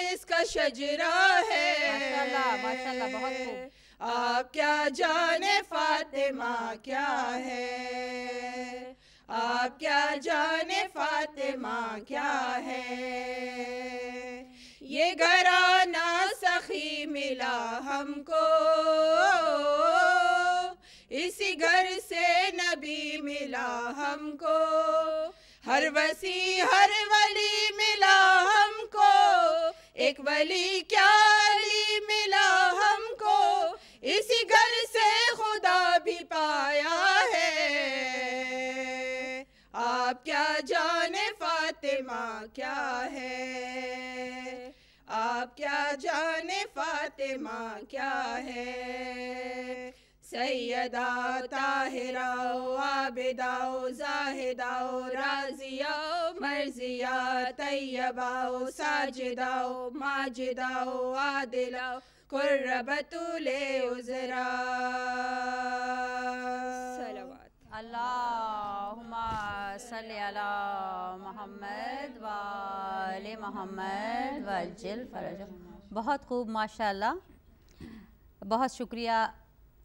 जिसका शजरा है। माशाल्लाह, माशाल्लाह, बहुत खूब। आप क्या जाने फातिमा क्या है? आप क्या जाने फातिमा क्या है? ये घराना सखी मिला हमको। इसी घर से नबी मिला हमको। हर वसी हर वली हमको एक वली क्या अली मिला हमको? इसी घर से खुदा भी पाया है। आप क्या जाने फातिमा क्या है? आप क्या जाने फातिमा क्या है? सैयदा ताहिराओ आबिदाओ जाहिदाओ राजियाओ मर्जिया तैयबाओ साजिदाओ माजिदाओ आदिलाओ कुर्रबतुले उजरा सलावत अल्लाहुम्मा सल्ली अला मोहम्मद वाले मोहम्मद वजल फरज बहुत खूब माशाल्लाह बहुत शुक्रिया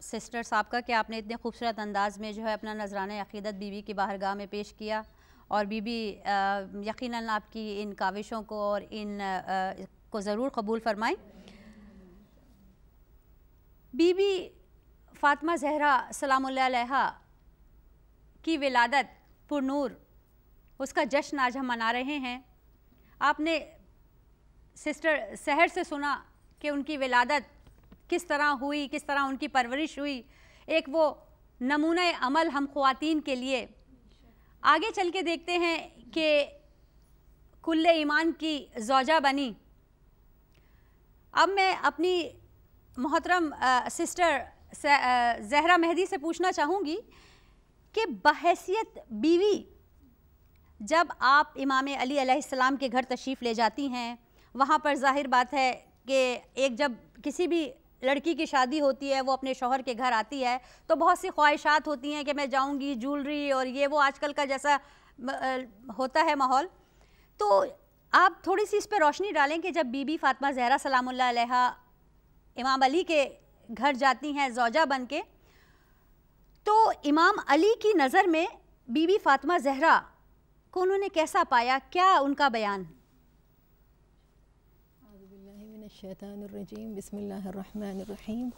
सिस्टर्स का कि आपने इतने खूबसूरत अंदाज में जो है अपना नजराना अकीदत बीबी की बाहरगाह में पेश किया और बीबी यकीनन आपकी इन काविशों को और इन आ, को ज़रूर कबूल फरमाएँ। बीबी फ़ातिमा जहरा सलाम की विलादत पुरनूर उसका जश्न आज हम मना रहे हैं। आपने सिस्टर सहर से सुना कि उनकी विलादत किस तरह हुई, किस तरह उनकी परवरिश हुई। एक वो नमूना अमल हम खुवातीन के लिए। आगे चल के देखते हैं कि कुल्ले ईमान की जौजा बनी। अब मैं अपनी मोहतरम सिस्टर जहरा मेहदी से पूछना चाहूँगी कि बहसीत बीवी जब आप इमाम अली अलैहिस्सलाम के घर तशरीफ़ ले जाती हैं, वहाँ पर ज़ाहिर बात है कि एक जब किसी भी लड़की की शादी होती है, वो अपने शोहर के घर आती है तो बहुत सी ख्वाहिशात होती हैं कि मैं जाऊँगी ज्वेलरी और ये वो आजकल का जैसा होता है माहौल। तो आप थोड़ी सी इस पर रोशनी डालें कि जब बीबी फातमा जहरा सलाम इमाम अली के घर जाती हैं, जोजा बन के तो इमाम अली की नज़र में बीबी फातमा जहरा को उन्होंने कैसा पाया? क्या उनका बयान? बसमीम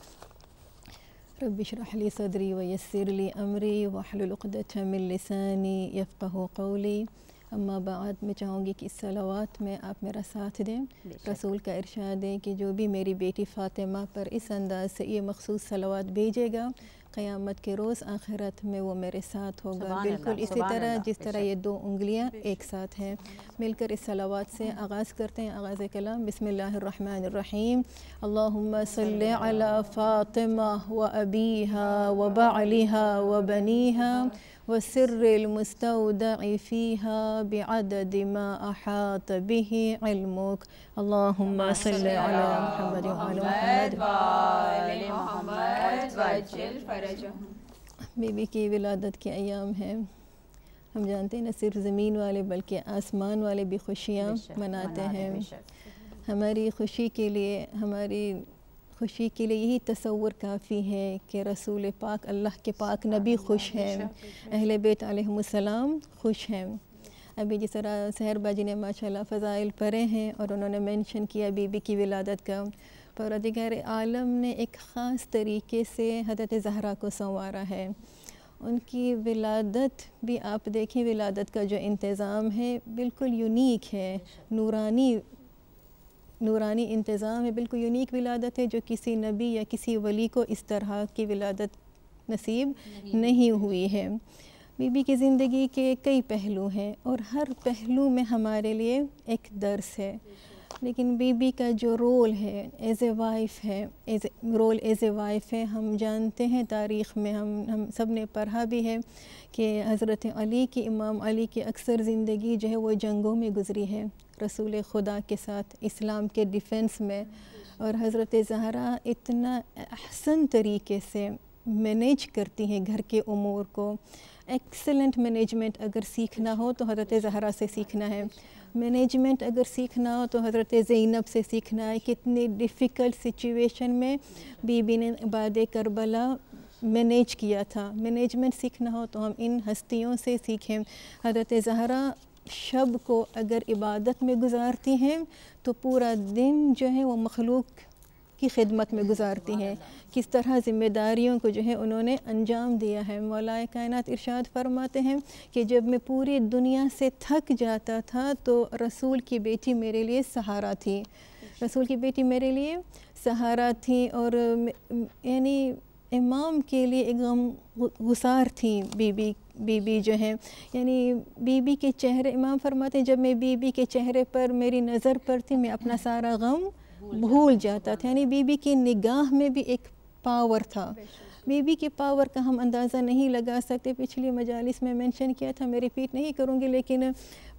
रबिशरहली सदरी वयसरली अमरी वाहलुलक़दतमिन लिसानी यफ़क़हु क़ौली अम्मा बाद मैं चाहूँगी कि इस सलावात में आप मेरा साथ दें रसूल का इरशाद दें कि जो भी मेरी बेटी फ़ातिमा पर इस अंदाज से ये मखसूस सलावात भेजेगा क़यामत के रोज़ आखिरत में वो मेरे साथ होगा बिल्कुल इसी तरह जिस तरह ये दो उंगलियाँ एक साथ हैं मिलकर इस सलावात से आगाज़ करते हैं आगाज़ कलाम बसमीम फ़ातिमा व अबीहा व बालिहा व बनीहा व सिर्रमुस्तौदअ फ़ीहा बिअदद मा अहात बिही इल्मुक अल्लाहुम्मा सल्ली अला मुहम्मद व आले मुहम्मद बीबी की विलादत के अयाम हैं हम जानते हैं न सिर्फ़ ज़मीन वाले बल्कि आसमान वाले भी खुशियाँ मनाते हैं हमारी खुशी के लिए हमारी खुशी के लिए यही तस्वुर काफ़ी है कि रसूल पाक अल्लाह के पाक नबी खुश हैं अहल बेत खुश हैं। अभी जिस तरह सहर बाजी ने माशाल्लाह फ़ज़ाइल पढ़े हैं और उन्होंने मेंशन किया बीबी की विलादत का परदिगार आलम ने एक ख़ास तरीके से हज़रत ज़हरा को संवारा है। उनकी विलादत भी आप देखें विलादत का जो इंतज़ाम है बिल्कुल यूनिक है नूरानी नूरानी इंतज़ाम है बिल्कुल यूनिक विलादत है जो किसी नबी या किसी वली को इस तरह की विलादत नसीब नहीं, नहीं हुई है। बीबी की ज़िंदगी के कई पहलू हैं और हर पहलू में हमारे लिए एक दर्स है। लेकिन बीबी का जो रोल है एज़ ए वाइफ है as role as a wife है हम जानते हैं तारीख़ में हम हम सबने पढ़ा भी है कि हज़रत अली की इमाम अली की अक्सर ज़िंदगी जो है वो जंगों में गुज़री है। रसूल खुदा के साथ इस्लाम के डिफेंस में और हज़रत ज़हरा इतना अहसन तरीके से मैनेज करती हैं घर के उमूर को। एक्सेलेंट मैनेजमेंट अगर सीखना हो तो हज़रत ज़हरा से सीखना है। मैनेजमेंट अगर सीखना हो तो हज़रत ज़ैनब से सीखना है। कितनी डिफ़िकल्ट सिचुएशन में बीबी ने बाद करबला मैनेज किया था। मैनेजमेंट सीखना हो तो हम इन हस्तियों से सीखें। हज़रत ज़हरा शब को अगर इबादत में गुजारती हैं तो पूरा दिन जो है वो मखलूक की खिदमत में गुजारती हैं। किस तरह ज़िम्मेदारियों को जो है उन्होंने अंजाम दिया है। मौलाए कायनात इरशाद फरमाते हैं कि जब मैं पूरी दुनिया से थक जाता था तो रसूल की बेटी मेरे लिए सहारा थी। रसूल की बेटी मेरे लिए सहारा थी और यानी इमाम के लिए एक गम गुसार थी बीबी बीबी जो है। यानी बीबी के चेहरे, इमाम फरमाते, जब मैं बीबी के चेहरे पर, मेरी नज़र पर थी, मैं अपना सारा गम भूल जाता था। यानी बीबी की निगाह में भी एक पावर था। बीबी के पावर का हम अंदाज़ा नहीं लगा सकते। पिछली मजालिस में मेंशन किया था मैं रिपीट नहीं करूँगी लेकिन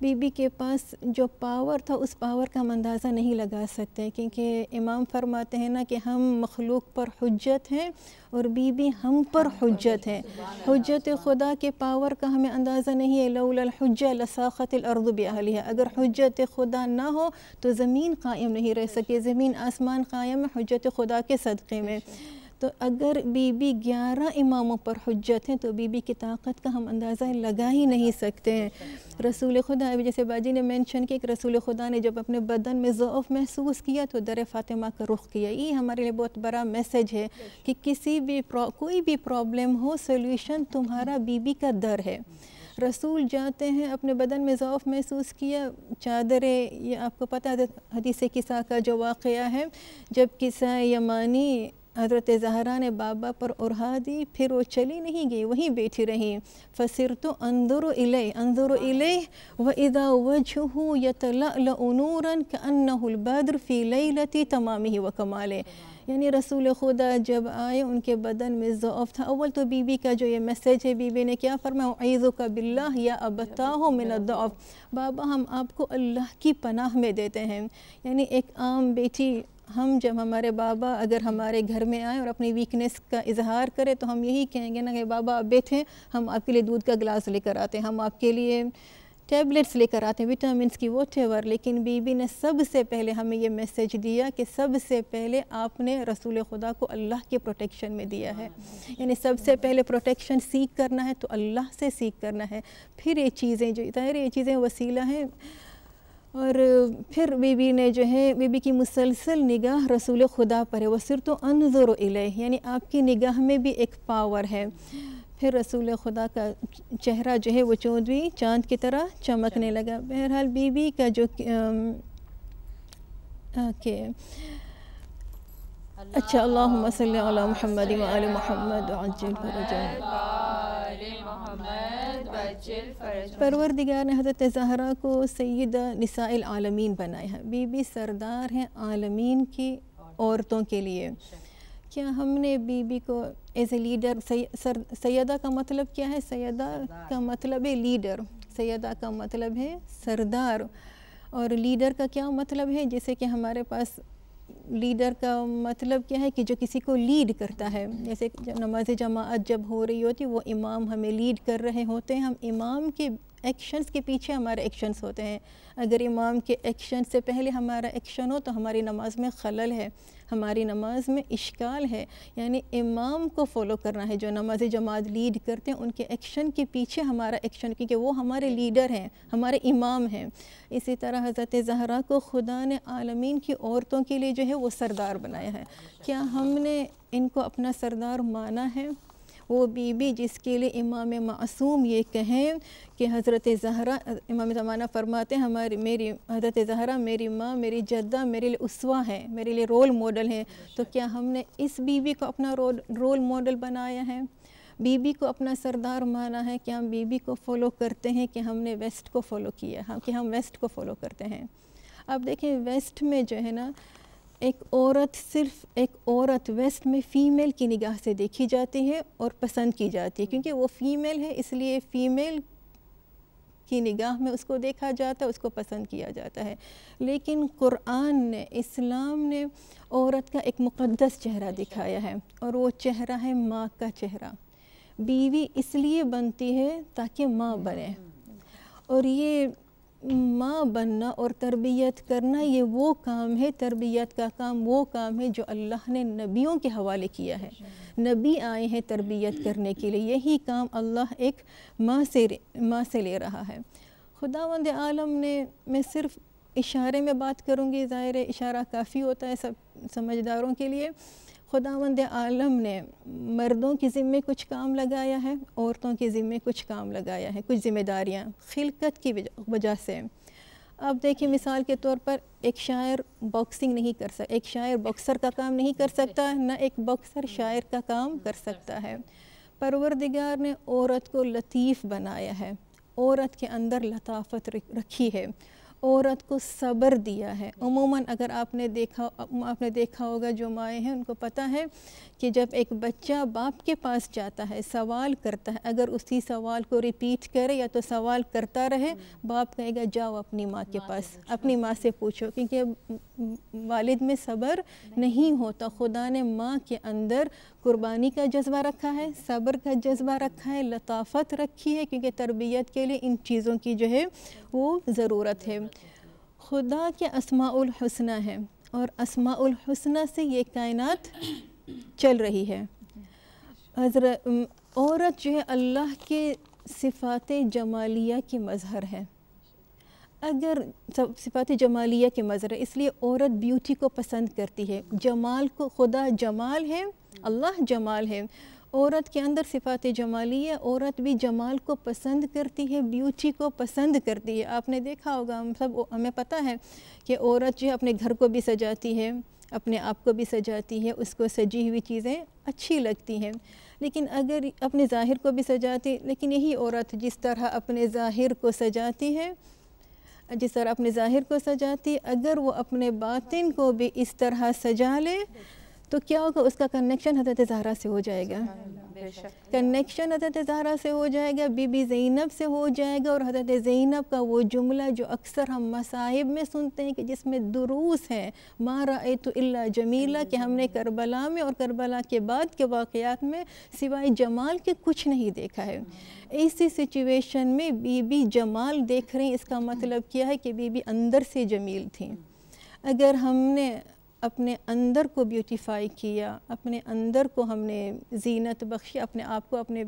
बीबी के पास जो पावर था उस पावर का हम अंदाज़ा नहीं लगा सकते क्योंकि इमाम फरमाते हैं ना कि हम मखलूक पर हजत हैं और बीबी हम पर हजत है। हजत खुदा के पावर का हमें अंदाज़ा नहीं है। लौलहजा लसाख़त है अगर हजत खुदा ना हो तो ज़मीन कायम नहीं रह सके। ज़मीन आसमान कायम है हजत खुदा के सदक़े में। तो अगर बीबी ग्यारह इमामों पर हजत हैं तो बीबी की ताकत का हम अंदाज़ा लगा ही नहीं सकते हैं। रसूल खुदा जैसे बाजी ने मेंशन किया कि रसूल खुदा ने जब अपने बदन में ज़ौफ़ महसूस किया तो दर फ़ातिमा का रुख किया। ये हमारे लिए बहुत बड़ा मैसेज है कि किसी भी कोई भी प्रॉब्लम हो सोल्यूशन तुम्हारा बीबी का दर है। रसूल जाते हैं, अपने बदन में ज़ौफ़ महसूस किया, चादरें, ये आपको पता है हदीस किसा का जो वाक़ है, जब किसा यमानी हज़रत ज़हरा ने बाबा पर उड़ा दी फिर वो चली नहीं गई, वहीं बैठी रही। फसिर तो अंदर इले अंदर इले व इदा वजह यतलूरन कन्नबद्र फ़ी लती तमाम ही व कमाले। यानी रसूल खुदा जब आए, उनके बदन में ज़ौफ़ था। अव्वल तो बीबी का जो ये मैसेज है बीबी ने क्या फरमाया? ईज़ो का बिल्ला या अबता हो मिनफ़ बाबा, हम आपको अल्लाह की पनाह में देते हैं। यानी एक आम बेटी हम जब हमारे बाबा अगर हमारे घर में आए और अपनी वीकनेस का इजहार करें तो हम यही कहेंगे ना कि बाबा आप बैठें, हम आपके लिए दूध का गिलास लेकर आते हैं, हम आपके लिए टैबलेट्स लेकर आते हैं विटामिन की वो टेवर लेकिन बीबी ने सबसे पहले हमें ये मैसेज दिया कि सबसे पहले आपने रसूल खुदा को अल्लाह के प्रोटेक्शन में दिया है। यानी सबसे पहले प्रोटेक्शन सीख करना है तो अल्लाह से सीख करना है। फिर ये चीज़ें जो ज़ाहिर ये चीज़ें वसीला हैं और फिर बीबी ने जो है बीबी की मुसलसल निगाह रसूल खुदा पर है। वह सिर तो अनजर यानी आपकी निगाह में भी एक पावर है। फिर रसूल खुदा का चेहरा जो है वो चौदहवीं चाँद की तरह चमकने लगा। बहरहाल बीबी का जो ओके। अच्छा अल्लाह महमद महमद परवरदिगार ने हज़रत ज़हरा को सैद निसाइल आलमीन बनाया है। बीबी सरदार हैं आलमीन की औरतों के लिए। क्या हमने बीबी को एज ए लीडर सैदा का मतलब क्या है? सैदा का मतलब है लीडर सैदा का मतलब है सरदार। और लीडर का क्या मतलब है? जैसे कि हमारे पास लीडर का मतलब क्या है कि जो किसी को लीड करता है, जैसे नमाज़ जमात जब हो रही होती, वो इमाम हमें लीड कर रहे होते हैं। हम इमाम के एक्शंस के पीछे हमारे एक्शंस होते हैं। अगर इमाम के एक्शन से पहले हमारा एक्शन हो तो हमारी नमाज़ में खलल है, हमारी नमाज़ में इश्काल है। यानी इमाम को फॉलो करना है, जो नमाज़ जमात लीड करते हैं, उनके एक्शन के पीछे हमारा एक्शन क्योंकि वो हमारे लीडर हैं, हमारे इमाम हैं। इसी तरह हज़रत ज़हरा को खुदा ने आलमीन की औरतों के लिए जो है वो सरदार बनाया है। क्या हमने इनको अपना सरदार माना है? वो बीबी जिसके लिए इमाम मासूम ये कहें कि हज़रत ज़हरा, इमाम ज़माना फरमाते हमारी, मेरी, हज़रत ज़हरा मेरी माँ, मेरी जद्दा, मेरे लिए उसवा है, मेरे लिए रोल मॉडल है। तो क्या हमने इस बीबी को अपना रोल रोल मॉडल बनाया है? बीबी को अपना सरदार माना है? कि हम बीबी को फॉलो करते हैं कि हमने वेस्ट को फॉलो किया हम कि हम वेस्ट को फॉलो करते हैं? अब देखें, वेस्ट में जो है ना एक औरत सिर्फ़ एक औरत वेस्ट में फ़ीमेल की निगाह से देखी जाती है और पसंद की जाती है, क्योंकि वो फ़ीमेल है, इसलिए फ़ीमेल की निगाह में उसको देखा जाता है, उसको पसंद किया जाता है। लेकिन कुरान ने, इस्लाम ने औरत का एक मुक़द्दस चेहरा दिखाया है और वो चेहरा है माँ का चेहरा। बीवी इसलिए बनती है ताकि माँ बने। और ये माँ बनना और तरबियत करना, ये वो काम है, तरबियत का काम वो काम है जो अल्लाह ने नबियों के हवाले किया है। नबी आए हैं तरबियत करने के लिए, यही काम अल्लाह एक माँ से माँ से ले रहा है। खुदावंद आलम ने, मैं सिर्फ़ इशारे में बात करूँगी, ज़ाहिर इशारा काफ़ी होता है सब समझदारों के लिए। खुदावंद आलम ने मर्दों के ज़िम्मे कुछ काम लगाया है, औरतों के ज़िम्मे कुछ काम लगाया है, कुछ ज़िम्मेदारियाँ खिलकत की वजह से। अब देखिए मिसाल के तौर पर एक शायर बॉक्सिंग नहीं कर सकता एक शायर बॉक्सर का काम नहीं कर सकता, न एक बॉक्सर शायर का काम कर सकता है। परवरदिगार ने औरत को लतीफ़ बनाया है, औरत के अंदर लताफत रखी है। औरत को सब्र दिया है। उमूमन अगर आपने देखा आपने देखा होगा, जो माएँ हैं, उनको पता है कि जब एक बच्चा बाप के पास जाता है सवाल करता है अगर उसी सवाल को रिपीट करे या तो सवाल करता रहे बाप कहेगा जाओ अपनी माँ के पास अपनी माँ से पूछो। क्योंकि वालिद में सब्र नहीं होता। खुदा ने माँ के अंदर कुर्बानी का जज्बा रखा है सब्र का जज्बा रखा है लताफत रखी है क्योंकि तरबियत के लिए इन चीज़ों की जो है वो ज़रूरत है। खुदा के असमाउल हुस्ना है और असमाउल हुस्ना से ये कायनात चल रही है। औरत जो है अल्लाह के सिफ़ात जमालिया की मज़हर है। अगर सब सिफ़ात जमालिया के मज़हर है, इसलिए औरत ब्यूटी को पसंद करती है। जमाल को खुदा जमाल है, अल्लाह जमाल है। औरत के अंदर सिफ़ात जमाली है, औरत भी जमाल को पसंद करती है ब्यूटी को पसंद करती है। आपने देखा होगा, हम सब, हमें पता है कि औरत जो है अपने घर को भी सजाती है। अपने आप को भी सजाती है, उसको सजी हुई चीज़ें अच्छी लगती हैं। लेकिन अगर अपने ज़ाहिर को भी सजाती, लेकिन यही औरत जिस तरह अपने ज़ाहिर को सजाती है, जिस तरह अपने ज़ाहिर को सजाती, अगर वो अपने बातिन को भी इस तरह सजा ले तो क्या होगा? उसका कनेक्शन हज़रत ज़हरा से हो जाएगा। कनेक्शन हज़रत ज़हरा से हो जाएगा बीबी ज़ैनब से हो जाएगा और हज़रत ज़ैनब का वो जुमला जो अक्सर हम मसाहिब में सुनते हैं कि जिसमें दुरूस है मारा तो इल्ला जमीला कि हमने करबला में और करबला के बाद के वाक़ात में सिवाय जमाल के कुछ नहीं देखा है। ऐसी सिचुएशन में बीबी जमाल देख रही इसका मतलब क्या है कि बीबी अंदर से जमील थी। अगर हमने अपने अंदर को ब्यूटीफाई किया अपने अंदर को हमने जीनत बख्शी अपने आप को अपने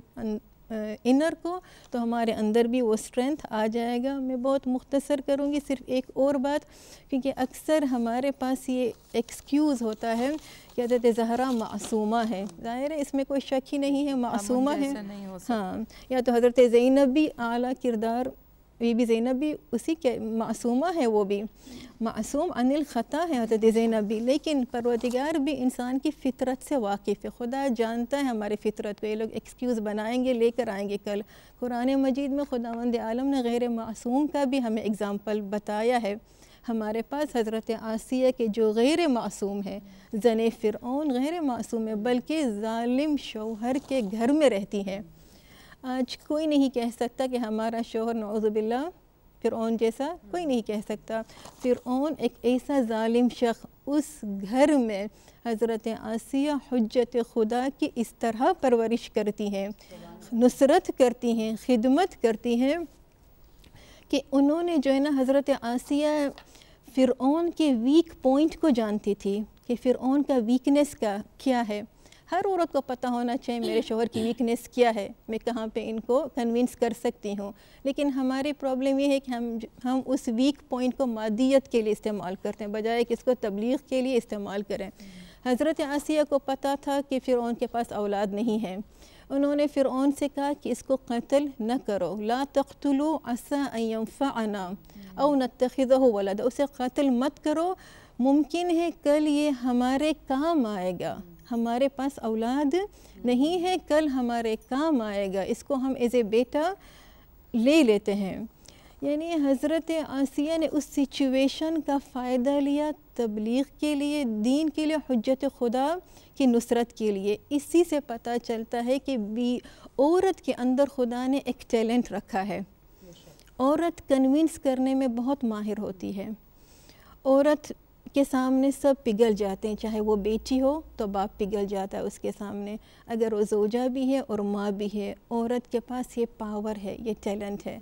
इनर को तो हमारे अंदर भी वो स्ट्रेंथ आ जाएगा। मैं बहुत मुख्तसर करूँगी सिर्फ़ एक और बात क्योंकि अक्सर हमारे पास ये एक्सक्यूज़ होता है कि हज़रत ज़हरा मासूमा है। ज़ाहिर है इसमें कोई शक ही नहीं है मासूमा है। हाँ या तो हज़रत ज़ैनब भी आला किरदार बीबी ज़ैनब भी उसी के मासूमा है वो भी। मासूम अनिल ख़ता है हज़रत ज़ैनब भी लेकिन परवदिगार भी इंसान की फ़ितरत से वाकिफ़ है। खुदा जानता है हमारी फ़ितरत को, ये लोग एक्सक्यूज़ बनाएँगे, लेकर आएँगे कल। कुरान मजीद में खुदावंद आलम ने गैर मासूम का भी हमें एग्ज़ाम्पल बताया है। हमारे पास हज़रत आसिया के जो गैर मासूम है, जन फ़िरौन गैर मासूम है, बल्कि ालिम शोहर के घर में रहती हैं। आज कोई नहीं कह सकता कि हमारा शोहर नौज़बिल्ला फ़िरौन जैसा कोई नहीं कह सकता। फ़िरौन एक ऐसा ालिम शख्स उस घर में हज़रत आसिया हजत खुदा की इस तरह परवरिश करती हैं, नुसरत करती हैं, खिदमत करती हैं कि उन्होंने जो है ना हज़रत आसिया फ़िरौन के वीक पॉइंट को जानती थी कि फ़िरौन का वीकनेस का क्या है। हर औरत को पता होना चाहिए, मेरे शोहर की वीकनेस क्या है? मैं कहाँ पे इनको कन्विंस कर सकती हूँ? लेकिन हमारी प्रॉब्लम ये है कि हम हम उस वीक पॉइंट को मादियत के लिए इस्तेमाल करते हैं, बजाय कि इसको तबलीग के लिए इस्तेमाल करें। हज़रत आसिया को पता था कि फ़िर उनके पास औलाद नहीं है। उन्होंने फ़िर से कहा कि इसको कत्ल न करो। ला तख्तलो असा और नतखिज़ वलद। उसे कत्ल मत करो। मुमकिन है कल ये हमारे काम आएगा। हमारे पास औलाद नहीं है, कल हमारे काम आएगा। इसको हम एज ए बेटा ले लेते हैं। यानी हज़रत आसिया ने उस सिचुएशन का फ़ायदा लिया तबलीग के लिए, दीन के लिए हजत खुदा की नुसरत के लिए। इसी से पता चलता है कि बी औरत के अंदर खुदा ने एक टैलेंट रखा है। औरत कन्विंस करने में बहुत माहिर होती है। औरत के सामने सब पिघल जाते हैं चाहे वो बेटी हो तो बाप पिघल जाता है उसके सामने। अगर वो जोजा भी है और माँ भी है औरत के पास ये पावर है ये टैलेंट है।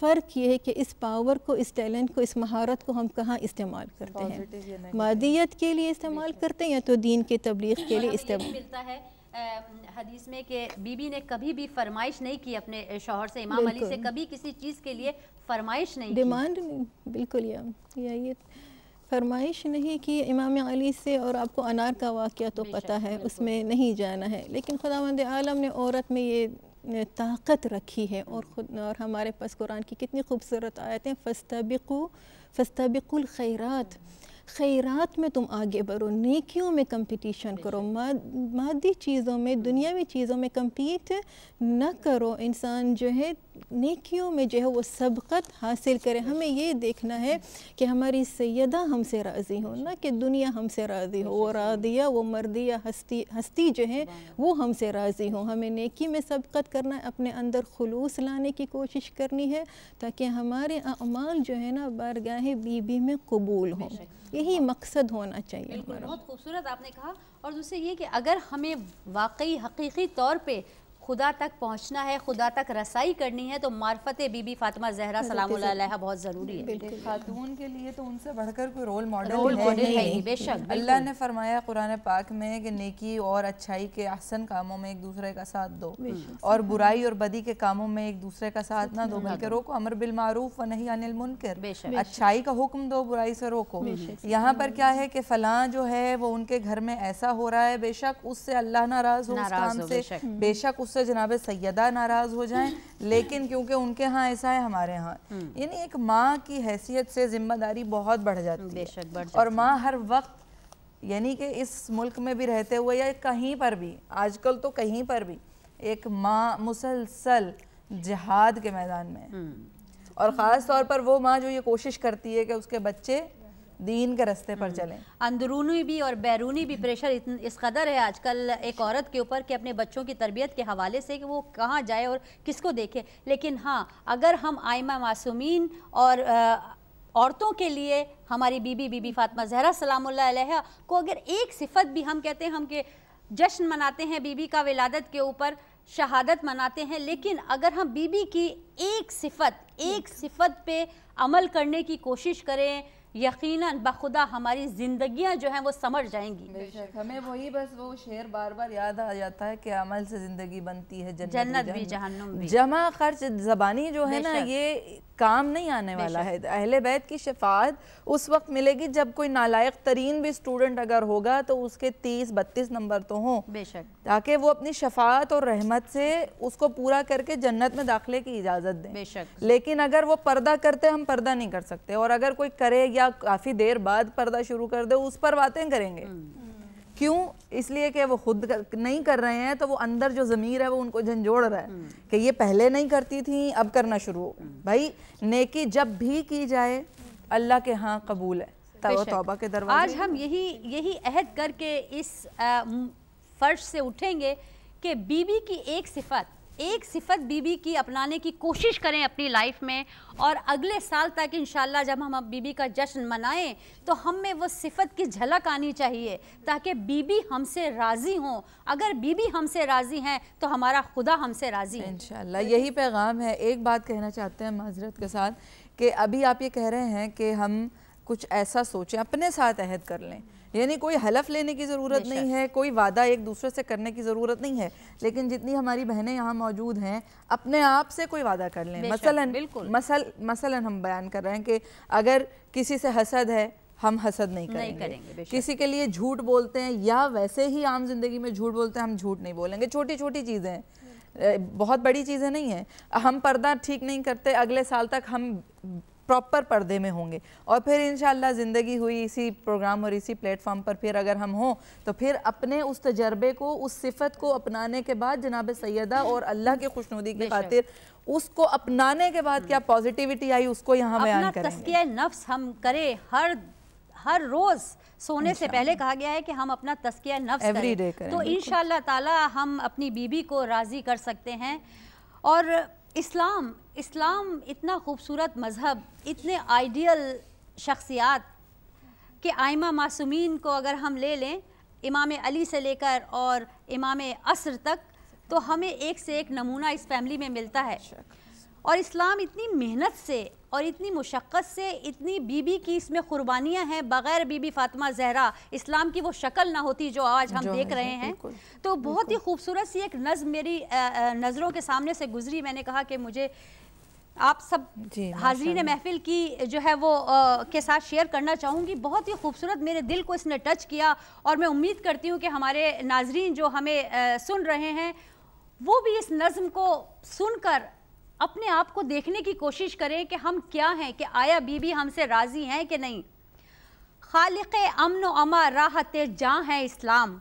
फ़र्क ये है कि इस पावर को इस टैलेंट को इस महारत को हम कहाँ इस्तेमाल करते हैं? मादियत के लिए इस्तेमाल करते हैं या तो दीन के तबलीग के लिए इस्तेमाल? मिलता है हदीस में कि बीबी ने कभी भी फरमाइश नहीं की अपने शोहर से इमाम अली से कभी किसी चीज़ के लिए फरमाइश नहीं डिमांड नहीं बिल्कुल या ये फरमाइश नहीं कि इमाम अली से और आपको अनार का वाक़ तो पता है उसमें नहीं जाना है। लेकिन खुदावंद आलम ने औरत में ये ताकत रखी है और खुद और हमारे पास कुरान की कितनी खूबसूरत आयतें फ़स्तबिकु फ़स्तबिकुल खैरात। खैरात में तुम आगे बढ़ो नेकियों में कंपटीशन करो मादी चीज़ों में दुनियावी चीज़ों में कम्पीट न करो। इंसान जो है नेकियों में जो है वो सबकत हासिल करे। हमें ये देखना है कि हमारी सैदा हमसे राज़ी हो ना कि दुनिया हमसे राज़ी हो। वो रादिया वो मर्दिया हस्ती हस्ती जो है वो हमसे राज़ी हो। हमें नेकी में सबकत करना है अपने अंदर खलूस लाने की कोशिश करनी है ताकि हमारे अमाल जो है ना बारगाह बीबी में कबूल हो। यही मकसद होना चाहिए बहुत खूबसूरत आपने कहा। और दूसरे ये कि अगर हमें वाकई हकीकी तौर पे खुदा तक पहुँचना है खुदा तक रसाई करनी है तो मार्फत बीबी फातिमा जहरा सलाम बहुत ज़रूरी है। खातून के लिए तो उनसे बढ़कर कोई रोल मॉडल है बेशक अल्लाह ने फरमाया कुरान पाक में कि नेकी और अच्छाई के आसन कामों में एक दूसरे का साथ दो। और बुराई और बदी के कामों में एक दूसरे का साथ ना दो बल्कि रोको अमर बिल मारूफ व नहीं अनिल मुनकर। अच्छाई का हुक्म दो बुराई से रोको। यहाँ पर क्या है कि फलां जो है वो उनके घर में ऐसा हो रहा है बेशक उससे अल्लाह नाराज़ हो उस काम से बेशक उस उससे जनाब सैदा नाराज़ हो जाएँ लेकिन क्योंकि उनके यहाँ ऐसा है हमारे यहाँ हम्म। यानी एक माँ की हैसियत से ज़िम्मेदारी बहुत बढ़ जाती है और माँ हर वक्त यानी कि इस मुल्क में भी रहते हुए या कहीं पर भी आजकल तो कहीं पर भी एक माँ मुसलसल जहाद के मैदान में हम्म। और ख़ास तौर पर वो माँ जो ये कोशिश करती है कि उसके बच्चे दीन के रास्ते पर हम्म। चलें। अंदरूनी भी और बैरूनी भी प्रेशर इस कदर है आजकल एक औरत के ऊपर कि अपने बच्चों की तरबियत के हवाले से कि वो कहाँ जाए और किसको देखे। लेकिन हाँ अगर हम आयमा मासूमीन और आ, औरतों के लिए हमारी बीबी बीबी फातिमा जहरा सलाम को अगर एक सिफत भी हम कहते हैं हम के जश्न मनाते हैं बीबी का विलादत के ऊपर शहादत मनाते हैं लेकिन अगर हम बीबी की एक सिफत एक सिफत पे अमल करने की कोशिश करें यकीनन बखुदा हमारी जिंदगियाँ जो हैं वो समझ जाएँगी। हमें वही बस वो शेर बार बार याद आ जाता है कि अमल से ज़िंदगी बनती है जन्नत, जन्नत भी जहन्नुम भी। जमा खर्च जबानी जो है ना ये काम नहीं आने वाला है। अहले बैत की शफात उस वक्त मिलेगी जब कोई नालायक तरीन भी स्टूडेंट अगर होगा तो उसके तीस बत्तीस नंबर तो हों। बेशक। ताकि वो अपनी शफात और रहमत से उसको पूरा करके जन्नत में दाखिले की इजाज़त दें। बेशक। लेकिन अगर वो पर्दा करते हम पर्दा नहीं कर सकते। और अगर कोई करे या काफ़ी देर बाद पर्दा शुरू कर दे उस पर बातें करेंगे हम्म। क्यों इसलिए कि वो खुद कर, नहीं कर रहे हैं तो वो अंदर जो ज़मीर है वो उनको झंझोड़ रहा है हम्म। कि ये पहले नहीं करती थी अब करना शुरू हो हम्म। भाई नेकी जब भी की जाए अल्लाह के यहाँ कबूल है तौबा के दरवाजे आज हम यही यही अहद करके इस फर्श से उठेंगे कि बीबी की एक सिफत एक सिफत बीबी की अपनाने की कोशिश करें अपनी लाइफ में और अगले साल तक इन जब हम बीबी का जश्न मनाएँ तो हम में वो सिफत की झलक आनी चाहिए ताकि बीबी हमसे राज़ी हों। अगर बीबी हमसे राज़ी हैं तो हमारा खुदा हमसे राज़ी है। इंशाल्लाह, यही पैगाम है। एक बात कहना चाहते हैं माजरत के साथ कि अभी आप ये कह रहे हैं कि हम कुछ ऐसा सोचें, अपने साथ अहद कर लें। यानी कोई हलफ लेने की ज़रूरत नहीं है कोई वादा एक दूसरे से करने की ज़रूरत नहीं है लेकिन जितनी हमारी बहनें यहाँ मौजूद हैं अपने आप से कोई वादा कर लें। मसलन बिल्कुल। मसल मसलन हम बयान कर रहे हैं कि अगर किसी से हसद है हम हसद नहीं करेंगे, नहीं करेंगे किसी के लिए झूठ बोलते हैं या वैसे ही आम ज़िंदगी में झूठ बोलते हैं हम झूठ नहीं बोलेंगे। छोटी छोटी चीज़ें हैं बहुत बड़ी चीज़ें नहीं हैं। हम पर्दा ठीक नहीं करते अगले साल तक हम प्रॉपर पर्दे में होंगे। और फिर इन ज़िंदगी हुई इसी प्रोग्राम और इसी प्लेटफॉर्म पर फिर अगर हम हों तो फिर अपने उस तजर्बे को उस सिफत को अपनाने के बाद जनाब सैदा और अल्लाह के खुशनुदी की खातिर उसको अपनाने के बाद क्या पॉजिटिविटी आई उसको यहाँ बयान करेंगे। नफ्स हम करें हर हर रोज़। सोने से पहले कहा गया है कि हम अपना तस्किया नफ्स करें, करें तो इन ताला हम अपनी बीबी को राज़ी कर सकते हैं। और इस्लाम इस्लाम इतना खूबसूरत मज़हब, इतने आइडियल शख्सियात के आयमा मासूमीन को अगर हम ले लें, इमाम अली से लेकर और इमाम असर तक तो हमें एक से एक नमूना इस फैमिली में मिलता है। और इस्लाम इतनी मेहनत से और इतनी मुशक्क़त से इतनी बीबी की इसमें कुर्बानियाँ हैं बग़ैर बीबी फ़ातिमा जहरा इस्लाम की वो शक्ल ना होती जो आज हम जो देख है, रहे हैं। तो बहुत ही खूबसूरत सी एक नज़म मेरी नज़रों के सामने से गुजरी। मैंने कहा कि मुझे आप सब हाजरीन महफिल की जो है वो आ, के साथ शेयर करना चाहूँगी। बहुत ही खूबसूरत मेरे दिल को इसने टच किया और मैं उम्मीद करती हूँ कि हमारे नाजरीन जो हमें आ, सुन रहे हैं वो भी इस नज़म को सुनकर अपने आप को देखने की कोशिश करें कि हम क्या हैं, कि आया बीबी हमसे राज़ी हैं कि नहीं। खालिक अमन अमा राहत जहाँ है इस्लाम।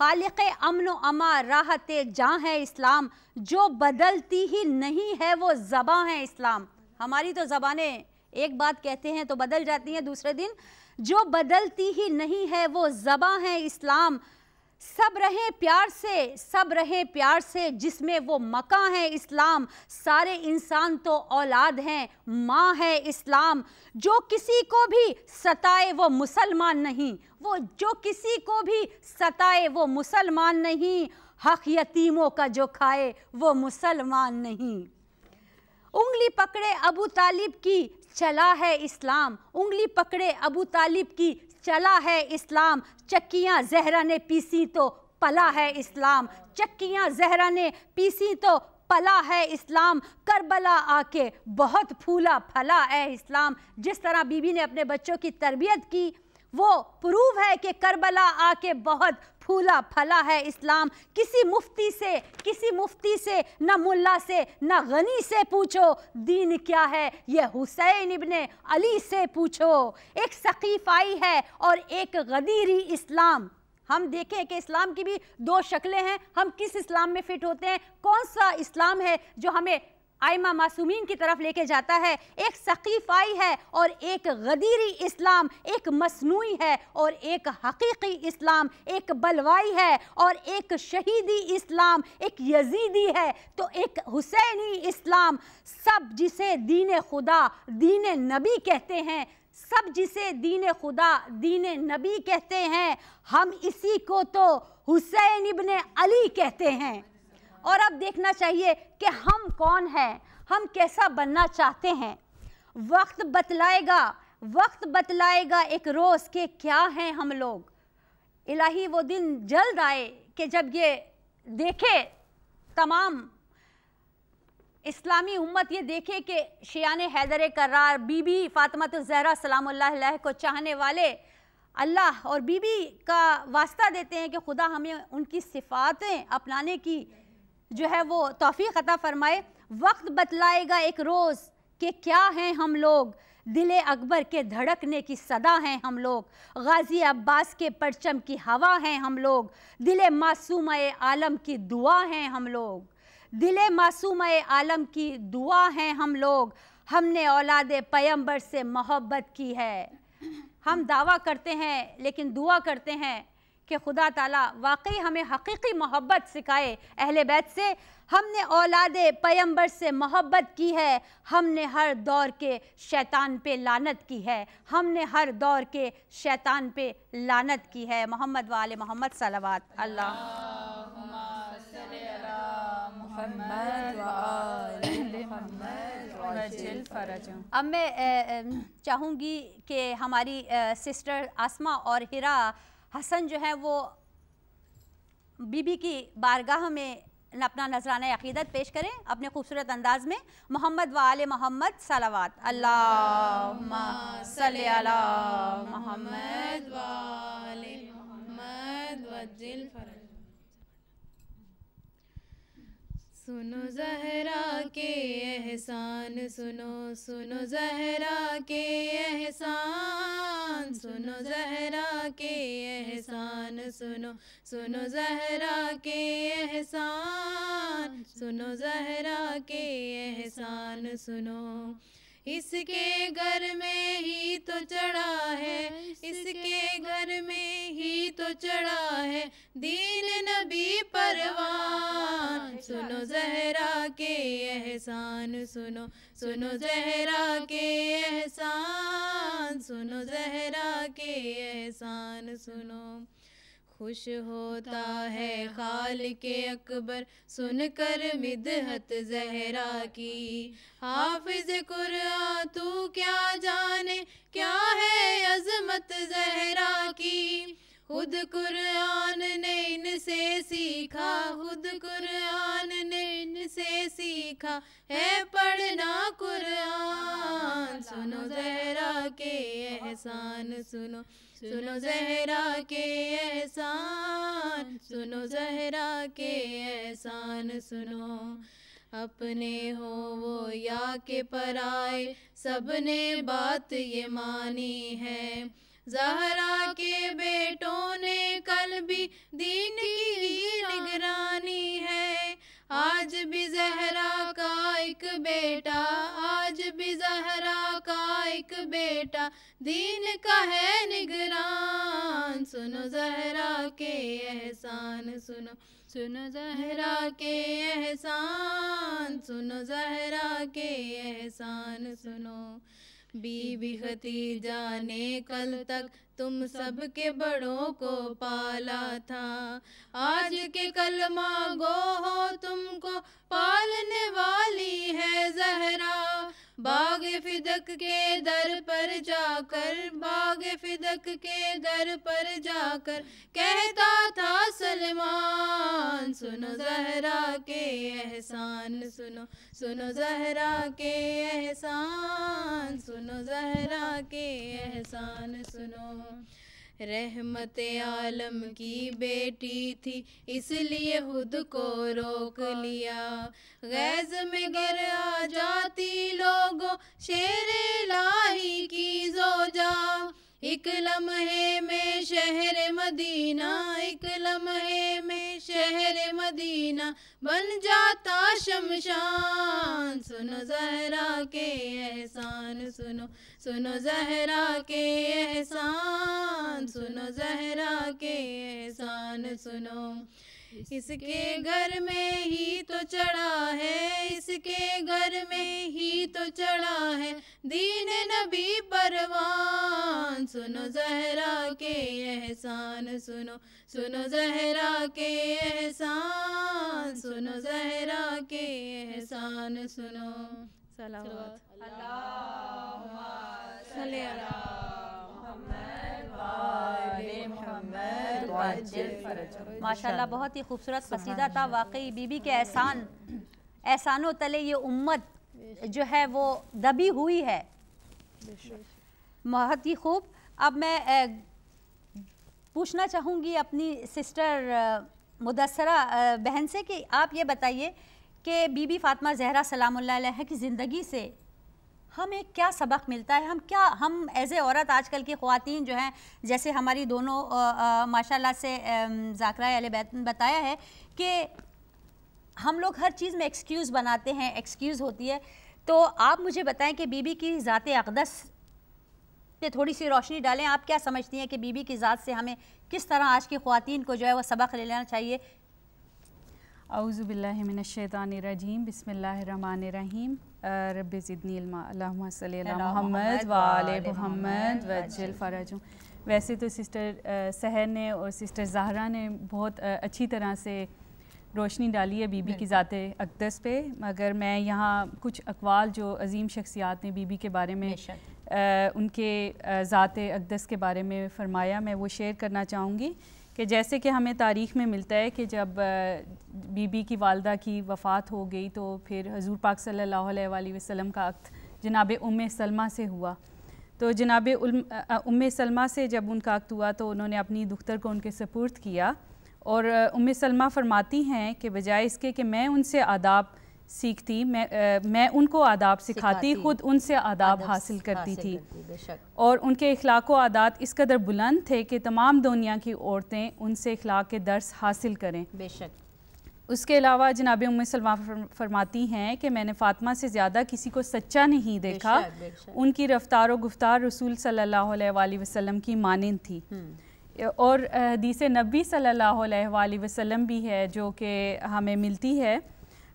खालिक अमन अमा राहत जहाँ है इस्लाम। जो बदलती ही नहीं है, वो ज़बाँ है इस्लाम। हमारी तो ज़बानें एक बात कहते हैं तो बदल जाती हैं दूसरे दिन। जो बदलती ही नहीं है, वो ज़बाँ है इस्लाम। सब रहे प्यार से, सब रहे प्यार से, जिसमें वो मका है इस्लाम। सारे इंसान तो औलाद हैं, माँ है इस्लाम। जो किसी को भी सताए वो मुसलमान नहीं। वो, जो किसी को भी सताए वो मुसलमान नहीं। हक यतीमों का जो खाए वो मुसलमान नहीं। उंगली पकड़े अबू तालिब की चला है इस्लाम। उंगली पकड़े अबू तालिब की चला है इस्लाम। चक्कियाँ जहरा ने पीसी तो पला है इस्लाम। चक्कियाँ जहरा ने पीसी तो पला है इस्लाम। करबला आके बहुत फूला फला है इस्लाम। जिस तरह बीबी ने अपने बच्चों की तरबियत की, वो प्रूव है कि करबला आके बहुत फूला फला है इस्लाम। किसी मुफ्ती से, किसी मुफ्ती से, न मुल्ला से, न गनी से पूछो, दीन क्या है? ये हुसैन इब्ने अली से पूछो। एक सकीफ़ आई है और एक गदीरी इस्लाम। हम देखें कि इस्लाम की भी दो शक्लें हैं। हम किस इस्लाम में फिट होते हैं? कौन सा इस्लाम है जो हमें आयमा मासूमीन की तरफ़ लेके जाता है। एक सकीफ़ाई है और एक गदीरी इस्लाम, एक मसनू है और एक हकीकी इस्लाम, एक बलवाई है और एक शहीदी इस्लाम, एक यजीदी है। तो एक हुसैनी इस्लाम, सब जिसे दीन खुदा, दीन नबी कहते हैं, सब जिसे दीन खुदा, दीन नबी कहते हैं, हम इसी को तो हुसैन इब्ने अली कहते हैं। और अब देखना चाहिए कि हम कौन हैं, हम कैसा बनना चाहते हैं। वक्त बतलाएगा वक्त बतलाएगा एक रोज़ के क्या हैं हम लोग। इलाही वो दिन जल्द आए कि जब ये देखे तमाम इस्लामी उम्मत ये देखे कि शियान हैदर करार, बीबी फ़ातिमा तो जहरा सलाम को चाहने वाले अल्लाह और बीबी का वास्ता देते हैं कि खुदा हमें उनकी सिफातें अपनाने की जो है वो तोफ़ी अता फ़रमाए, वक्त बतलाएगा एक रोज़ कि क्या हैं हम लोग। दिल अकबर के धड़कने की सदा हैं हम लोग। गाज़ी अब्बास के परचम की हवा हैं हम लोग। दिल मासूम आलम की दुआ हैं हम लोग। दिल मासूम आलम की दुआ हैं हम लोग। हमने औलाद पैम्बर से मोहब्बत की है। हम दावा करते हैं, लेकिन दुआ करते हैं। कि खुदा ताला वाकई हमें हकीकी मोहब्बत सिखाए अहले बैत से। हमने औलाद पैम्बर से मोहब्बत की है। हमने हर दौर के शैतान पे लानत की है। हमने हर दौर के शैतान पे लानत की है। मोहम्मद वाले मोहम्मद सलावत। अल्लाह। अब मैं चाहूँगी कि हमारी सिस्टर आसमा और हिरा हसन जो है वो बीबी की बारगाह में अपना नजराना अकीदत पेश करें अपने खूबसूरत अंदाज में। मोहम्मद वाल मोहम्मद, सलावात। अल्लाह मोहम्मद वाले मोहम्मद वजिल फरज सुनो जहरा के एहसान, सुनो सुनो जहरा के एहसान, सुनो जहरा के एहसान, सुनो सुनो जहरा के एहसान, सुनो जहरा के एहसान, सुनो। इसके घर में ही तो चढ़ा है, इसके घर में ही तो चढ़ा है, दीन नबी परवान सुनो जहरा के एहसान, सुनो सुनो जहरा के एहसान, सुनो जहरा के एहसान, सुनो। खुश होता है खाल के अकबर, सुनकर मिदहत जहरा की। हाफिज कुरआ तू क्या जाने, क्या है अजमत जहरा की? खुद कुरान ने इनसे सीखा, खुद कुरान ने इनसे सीखा, है पढ़ना कुरान। सुनो जहरा के एहसान, सुनो सुनो जहरा के एहसान, सुनो जहरा के एहसान, सुनो। अपने हो वो या के पराए सबने बात ये मानी है। जहरा के बेटों ने कल भी दीन की निगरानी है। आज भी जहरा का एक बेटा, आज भी जहरा का एक बेटा, दीन का है निगरान। सुनो जहरा के एहसान, सुनो सुनो जहरा के एहसान, सुनो जहरा के एहसान, सुनो। बीबी बिहती जाने कल तक तुम सबके बड़ों को पाला था। आज के कल मांगो हो तुमको पालने वाली है जहरा। बाग फिदक के दर पर जाकर बाग फिदक के दर पर जाकर कहता था सलमान सुनो जहरा के एहसान सुनो सुनो जहरा के एहसान सुनो जहरा के एहसान सुनो। रहमत आलम की बेटी थी, इसलिए खुद को रोक लिया। गैज में गिर आ जाती लोगो, शेर लाही की जोजा। इक लम्हे में शहर मदीना, एक लम्हे में शहर मदीना बन जाता शमशान। सुनो जहरा के एहसान, सुनो सुनो जहरा के एहसान, सुनो जहरा के एहसान, सुनो। इसके घर में ही तो चढ़ा है, इसके घर में ही तो चढ़ा है। दीन नबी परवान, सुनो जहरा के एहसान, सुनो सुनो जहरा के एहसान, सुनो जहरा के एहसान, सुनो। सलावत। माशाल्लाह बहुत ही खूबसूरत कसीदा था वाकई बीबी के एहसान एहसानों तले ये उम्मत जो है वो दबी हुई है। बहुत ही खूब। अब मैं पूछना चाहूँगी अपनी सिस्टर मुदसरा बहन से कि आप ये बताइए कि बीबी फातिमा जहरा सलामुल्लाह अलैहा की ज़िंदगी से हमें क्या सबक मिलता है? हम क्या, हम एज ए औरत आजकल की ख़वातीन जो हैं, जैसे हमारी दोनों माशाल्लाह से जाकरा बताया है कि हम लोग हर चीज़ में एक्सक्यूज़ बनाते हैं एक्सक्यूज़ होती है। तो आप मुझे बताएँ कि बीबी की ज़ात अकदस पे थोड़ी सी रोशनी डालें। आप क्या समझती हैं कि बीबी की ज़ात से हमें किस तरह आज की ख़वातीन को जो है वो सबक ले लेना चाहिए? अउज़ुबिल्लिमिनश्शैतानिर्रजीम बिस्मिल्लाहिर्रहमानिर्रहीम रब्बि ज़िदनी इल्मा अल्लाहुम्मा सल्लि अला अला मोहम्मद मोहम्मद व आले व आले मोहम्मद मोहम्मद वज्जल फ़रजू वैसे तो सिस्टर सहर ने और सिस्टर ज़हरा ने बहुत अच्छी तरह से रोशनी डाली है बीबी की ज़ात अकदस पे। मगर मैं यहाँ कुछ अकवाल जो अजीम शख्सियात ने बीबी के बारे में बेशक। अ, उनके ज़ात अकदस के बारे में फ़रमाया मैं वो शेयर करना चाहूँगी। कि जैसे कि हमें तारीख़ में मिलता है कि जब बीबी की वालदा की वफ़ात हो गई तो फिर हजूर पाक सल्लल्लाहु अलैहि वसल्लम का अक्त जनाब उम्म सलमा से हुआ। तो जनाब उम सलमा से जब उनका अक्त हुआ तो उन्होंने अपनी दुख्तर को उनके सपुर्द किया और उम सलमा फरमाती हैं कि बजाय इसके कि मैं उनसे आदाब सीखती मैं अ, मैं उनको आदाब सिखाती। खुद उनसे आदाब हासिल करती थी। और उनके इखलाक व आदात इस कदर बुलंद थे कि तमाम दुनिया की औरतें उनसे इखलाक के दर्स हासिल करें। बेशक। उसके अलावा जनाब उम्म सलमा फरमाती हैं कि मैंने फ़ातिमा से ज़्यादा किसी को सच्चा नहीं देखा। बेशक, बेशक। उनकी रफ्तार व गुफ्तार रसूल सल्लल्लाहु अलैहि वसल्लम की मानंद थी। और अ, हदीस नबी सल्लल्लाहु अलैहि वसल्लम भी है जो कि हमें मिलती है।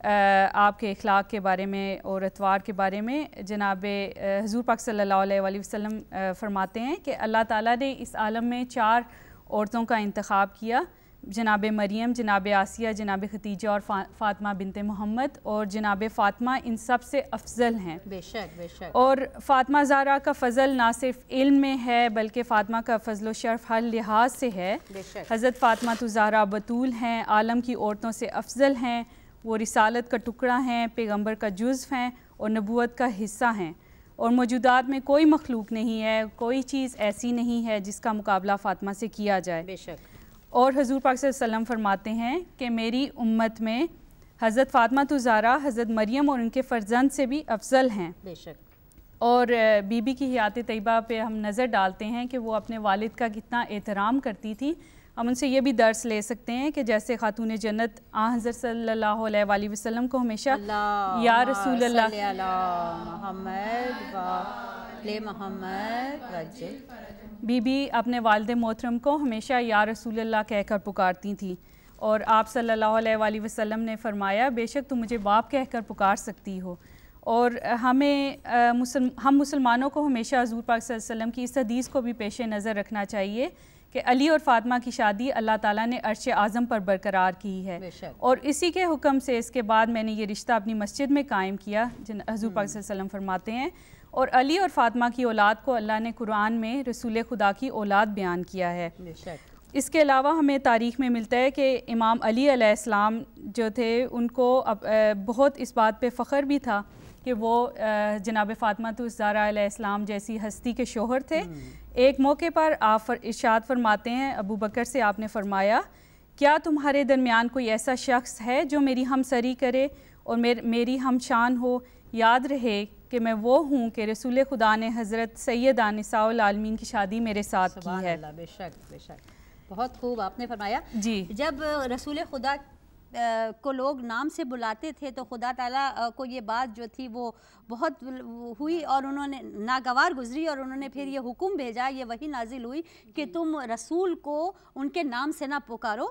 आपके अखलाक के बारे में और अतवार के बारे में जनाब हजूर पाक वसल्लम अ, फरमाते हैं कि अल्लाह ताला ने इस आलम में चार औरतों का इंतखब किया जनाब मरियम जनाब आसिया जनाब खतीजा और फा, फ़ातिमा बिनते मोहम्मद और जनाब फ़ातिमा इन सबसे अफजल हैं। बेशक बेशक। और फ़ातिमा ज़ारा का फ़ज़ल ना सिर्फ़ इल्म में है बल्कि फ़ातिमा का फ़ज़ल शर्फ हर लिहाज से है। हज़रत फ़ातिमा तो ज़ारा बतूल हैं आलम की औरतों से अफजल हैं वो रिसालत का टुकड़ा हैं पैगंबर का जुज़्व हैं और नबूत का हिस्सा हैं। और मौजूदात में कोई मखलूक नहीं है कोई चीज़ ऐसी नहीं है जिसका मुकाबला फ़ातिमा से किया जाए। बेशक। और हजूर पाक वसल्लम फरमाते हैं कि मेरी उम्मत में हज़रत फ़ातिमा तो ज़ारा हज़रत मरियम और उनके फ़र्जंद से भी अफजल हैं। बेशक। और बीबी की हयात तयबा पे हम नज़र डालते हैं कि वो अपने वालिद का कितना एहतराम करती थी हम उनसे ये भी दर्स ले सकते हैं कि जैसे खातून जन्नत आ हज़रत सल्लल्लाहु अलैहि को हमेशा या रसूल अल्लाह बीबी अपने वालद मोहतरम को हमेशा या रसूल अल्लाह कहकर पुकारती थी। और आप सल्लल्लाहु अलैहि वसल्लम ने फरमाया बेशक तुम मुझे बाप कहकर पुकार सकती हो। और हमें अ, मुसल हम मुसलमानों को हमेशा हजूर पाक वसल्लम की इस हदीस को भी पेश नज़र रखना चाहिए कि अली और फातिमा की शादी अल्लाह ताला ने अर्श आज़म पर बरकरार की है। और इसी के हुक्म से इसके बाद मैंने ये रिश्ता अपनी मस्जिद में कायम किया जिन हजूर पाक वसल्लम फरमाते हैं। और अली और फातिमा की औलाद को अल्लाह ने कुरान में रसूल खुदा की औलाद बयान किया है। इसके अलावा हमें तारीख़ में मिलता है कि इमाम अली अलैहिस्सलाम जो थे उनको अब बहुत इस बात पे फ़ख्र भी था कि वो जनाब फ़ातिमा ज़ारा अलैहिस्सलाम जैसी हस्ती के शोहर थे। एक मौके पर आप फर, इरशाद फरमाते हैं अबू बकर से आपने फरमाया क्या तुम्हारे दरमियान कोई ऐसा शख्स है जो मेरी हमसरी करे और मेर, मेरी हम शान हो? याद रहे कि मैं वो हूँ कि रसूल खुदा ने हज़रत सैयद आलमीन की शादी मेरे साथ की है। बेशक बेशक। बहुत खूब आपने फरमाया। जी। जब रसूल खुदा को लोग नाम से बुलाते थे तो खुदा ताला को ये बात जो थी वो बहुत हुई और उन्होंने नागवार गुजरी और उन्होंने फिर ये हुक्म भेजा ये वही नाजिल हुई कि तुम रसूल को उनके नाम से ना पुकारो।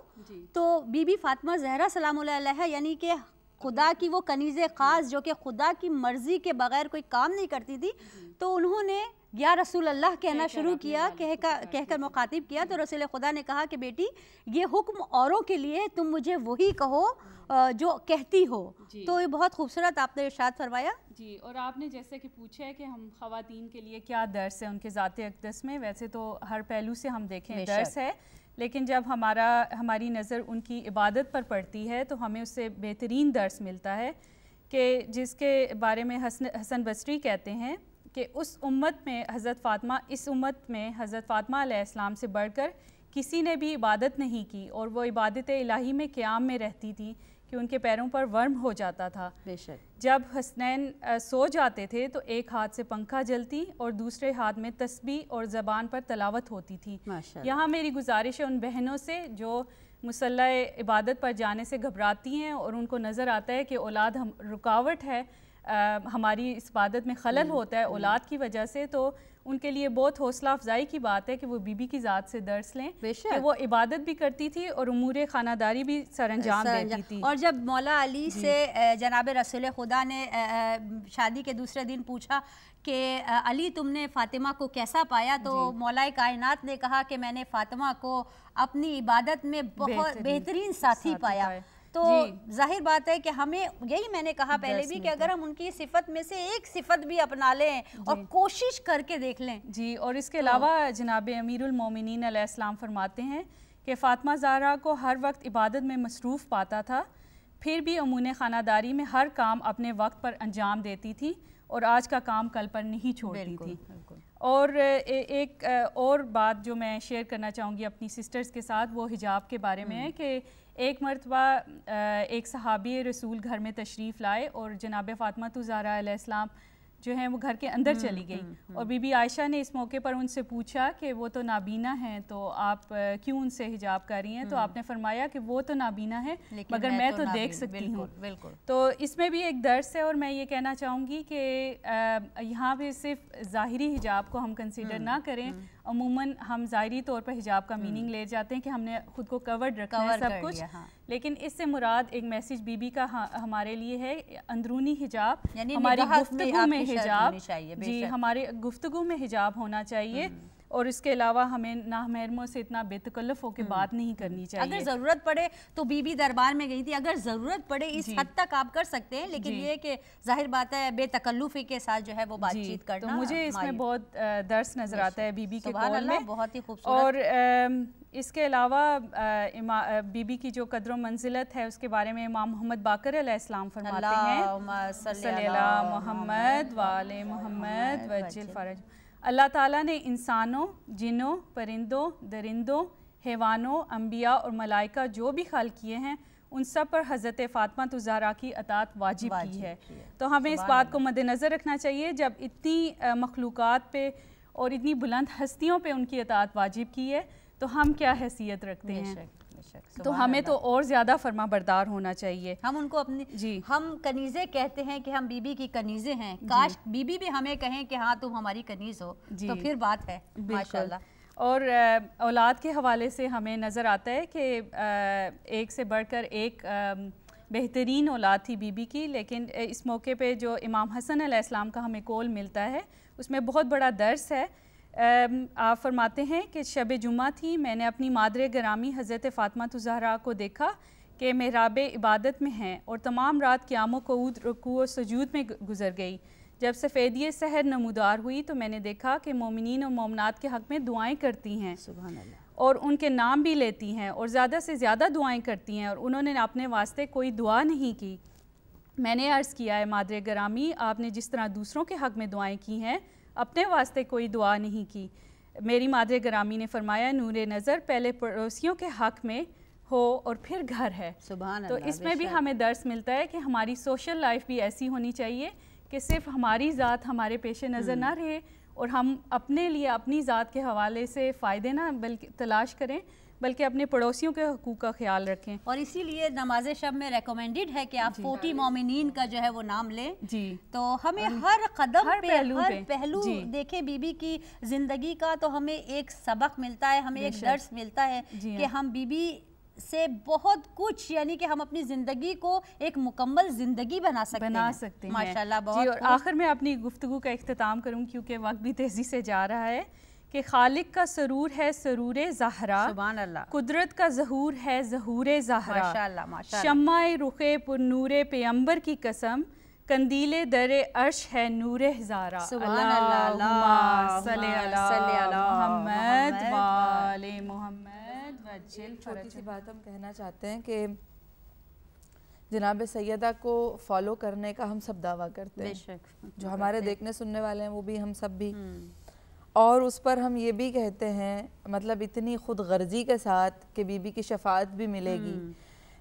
तो बीबी फातिमा जहरा सलाम यानी कि खुदा की वो कनीज़ ख़ास जो कि खुदा की मर्ज़ी के बगैर कोई काम नहीं करती थी तो उन्होंने या रसूल अल्लाह कहना शुरू किया कह कर कहकर मुखातिब किया तो रसूल खुदा ने कहा कि बेटी ये हुक्म औरों के लिए तुम मुझे वही कहो जो कहती हो। तो ये बहुत खूबसूरत आपने इरशाद फरमाया। जी और आपने जैसे कि पूछा है कि हम खवातीन के लिए क्या दर्स है उनके ज़ात अकदस में वैसे तो हर पहलू से हम देखें दर्स है लेकिन जब हमारा हमारी नज़र उनकी इबादत पर पड़ती है तो हमें उससे बेहतरीन दर्स मिलता है कि जिसके बारे में हसन हसन बसरी कहते हैं कि उस उम्मत में हज़रत फ़ातिमा इस उम्मत में हज़रत फ़ातिमा अलैहिस्सलाम से बढ़कर किसी ने भी इबादत नहीं की और वो इबादत इलाही में क़्याम में रहती थी कि उनके पैरों पर वर्म हो जाता था। बेशक। जब हसनैन सो जाते थे तो एक हाथ से पंखा जलती और दूसरे हाथ में तस्बी और ज़बान पर तलावत होती थी। यहाँ मेरी गुजारिश है उन बहनों से जो मुसल्ला इबादत पर जाने से घबराती हैं और उनको नज़र आता है कि औलाद हम रुकावट है अ, हमारी इस इबादत में खलल होता है औलाद की वजह से तो उनके लिए बहुत हौसला अफजाई की बात है कि वो बीबी की ज़ात से दर्स लें। कि वो इबादत भी करती थी और उमूर खानादारी भी सर अंजाम देती थी। और जब मौला अली से जनाब रसूल खुदा ने शादी के दूसरे दिन पूछा कि अली तुमने फ़ातिमा को कैसा पाया? तो मौलाए कायनात ने कहा कि मैंने फ़ातिमा को अपनी इबादत में बहुत बेहतरीन साथी साथी पाया। तो ज़ाहिर बात है कि हमें यही मैंने कहा पहले भी कि अगर हम उनकी सिफत में से एक सिफत भी अपना लें और कोशिश करके देख लें। जी और इसके अलावा जनाब अलैहिस्सलाम फरमाते हैं कि फ़ातिमा ज़ाहरा को हर वक्त इबादत में मसरूफ़ पाता था फिर भी अमून खानादारी में हर काम अपने वक्त पर अंजाम देती थी और आज का काम कल पर नहीं छोड़ती थी। और ए, एक और बात जो मैं शेयर करना चाहूँगी अपनी सिस्टर्स के साथ वो हिजाब के बारे में है कि एक मरतबा एक सहाबी रसूल घर में तशरीफ़ लाए और जनाब फ़ातमा तो ज़ारा जो है वो घर के अंदर चली गई। और बीबी आयशा ने इस मौके पर उनसे पूछा कि वो तो नाबीना हैं तो आप क्यों उनसे हिजाब कर रही हैं? तो आपने फरमाया कि वो तो नाबीना है मगर मैं मैं तो नाबीन, देख सकती हूँ। तो इसमें भी एक दर्स है और मैं ये कहना चाहूँगी कि यहाँ पे सिर्फ़ ज़ाहरी हिजाब को हम कंसीडर ना करें अमूमन हम ज़ाहरी तौर पर हिजाब का मीनिंग ले जाते हैं कि हमने खुद को कवर्ड रखा है सब कुछ। हाँ। लेकिन इससे मुराद एक मैसेज बीबी का हाँ, हमारे लिए है अंदरूनी हिजाब। हमारी गुफ्तगु में हिजाब। जी हमारे गुफ्तगु में हिजाब होना चाहिए। और इसके अलावा हमें नामहरमों से इतना बेतकल्लफ होकर बात नहीं करनी चाहिए। अगर ज़रूरत पड़े तो बीबी दरबार में गई थी। अगर ज़रूरत पड़े इस हद तक आप कर सकते हैं लेकिन ये कि ज़ाहिर बात है बेतकल्लुफ़ी के साथ जो है वो बातचीत करना तो मुझे इसमें बहुत दर्स नज़र आता है बीबी के कौल में। बहुत ही खूबसूरत। और इसके अलावा बीबी की जो कदर मंजिलत है उसके बारे में इमाम मोहम्मद बाकर अलैहिस्सलाम फरमाते हैं। मोहम्मद वाले मोहम्मद वजिल। फरज। अल्लाह ताला ने इंसानों जिनों परिंदों दरिंदों हैवानों अम्बिया और मलाइका जो भी खल किए हैं उन सब पर हज़रत फ़ातमा तो ज़हरा की अतात वाजिब की है। तो हमें इस बात को मद्देनज़र रखना चाहिए जब इतनी मखलूक पे और इतनी बुलंद हस्तियों पे उनकी अतात वाजिब की है तो हम क्या हैसियत रखते हैं? तो हमें तो और ज़्यादा फरमा बरदार होना चाहिए। हम उनको अपनी जी। हम कनीज़े कहते हैं कि हम बीबी की कनीज़े हैं। काश बीबी भी हमें कहें कि हाँ तुम हमारी कनीज़ हो तो फिर बात है माशाल्लाह। और औलाद के हवाले से हमें नज़र आता है कि एक से बढ़कर एक बेहतरीन औलाद थी बीबी की लेकिन इस मौके पे जो इमाम हसन अलैहिस्सलाम का हमें कौल मिलता है उसमें बहुत बड़ा दर्स है आप फरमाते हैं कि शब जुमा थी मैंने अपनी मादर ग्रामी हज़रत फ़ातिमा ज़हरा को देखा कि महराब इबादत में हैं और तमाम रात क़याम कऊद रुकू और सजूद में गुजर गई। जब सफ़ेदी सहर नमूदार हुई तो मैंने देखा कि मोमिन और मोमनात के हक़ में दुआएँ करती हैं अल्लाह और उनके नाम भी लेती हैं और ज़्यादा से ज़्यादा दुआएँ करती हैं और उन्होंने अपने वास्ते कोई दुआ नहीं की। मैंने अर्ज़ किया है मादर ग्रामी आपने जिस तरह दूसरों के हक़ में दुआएँ की हैं अपने वास्ते कोई दुआ नहीं की। मेरी मादर ग्रामी ने फरमाया नूर नज़र पहले पड़ोसियों के हक़ में हो और फिर घर है। सुबह तो इसमें भी हमें दर्स मिलता है कि हमारी सोशल लाइफ भी ऐसी होनी चाहिए कि सिर्फ़ हमारी ज़ात हमारे पेश नज़र ना हम्म। रहे और हम अपने लिए अपनी ज़ात के हवाले से फ़ायदे ना बल्कि तलाश करें। बल्कि अपने पड़ोसियों के हकूक़ का ख्याल रखें। और इसीलिए नमाज़ शब में रेकमेंडेड है कि आप फोर्टी मोमिन का जो है वो नाम लें। जी। तो हमें हर कदम हर पे पहलू हर पहलू। देखें बीबी की ज़िंदगी का तो हमें एक सबक मिलता है हमें एक। दर्स मिलता है जी कि हाँ। हम बीबी से बहुत कुछ यानी कि हम अपनी ज़िंदगी को एक मुकम्मल ज़िंदगी बना सकते बना हैं। सकते हैं। माशाल्लाह बहुत और आखिर में अपनी गुफ्तगू का अख्ताम करूँ क्योंकि वक्त भी तेज़ी से जा रहा है। कि खालिक का सरूर है सरूर ज़हरा अल्लाह कुदरत का जहूर है जहूर ज़हरा। शम्मा रुखे पुरनूर पेयम्बर की कसम कंदीले दरे अर्श है नूर हजारा छोटी सी बात हम कहना चाहते हैं कि जनाब सैदा को फॉलो करने का हम सब दावा करते हैं। जो हमारे देखने सुनने वाले हैं वो भी हम सब भी। हम्म, और उस पर हम ये भी कहते हैं मतलब इतनी खुद गर्जी के साथ कि बीबी की शफात भी मिलेगी।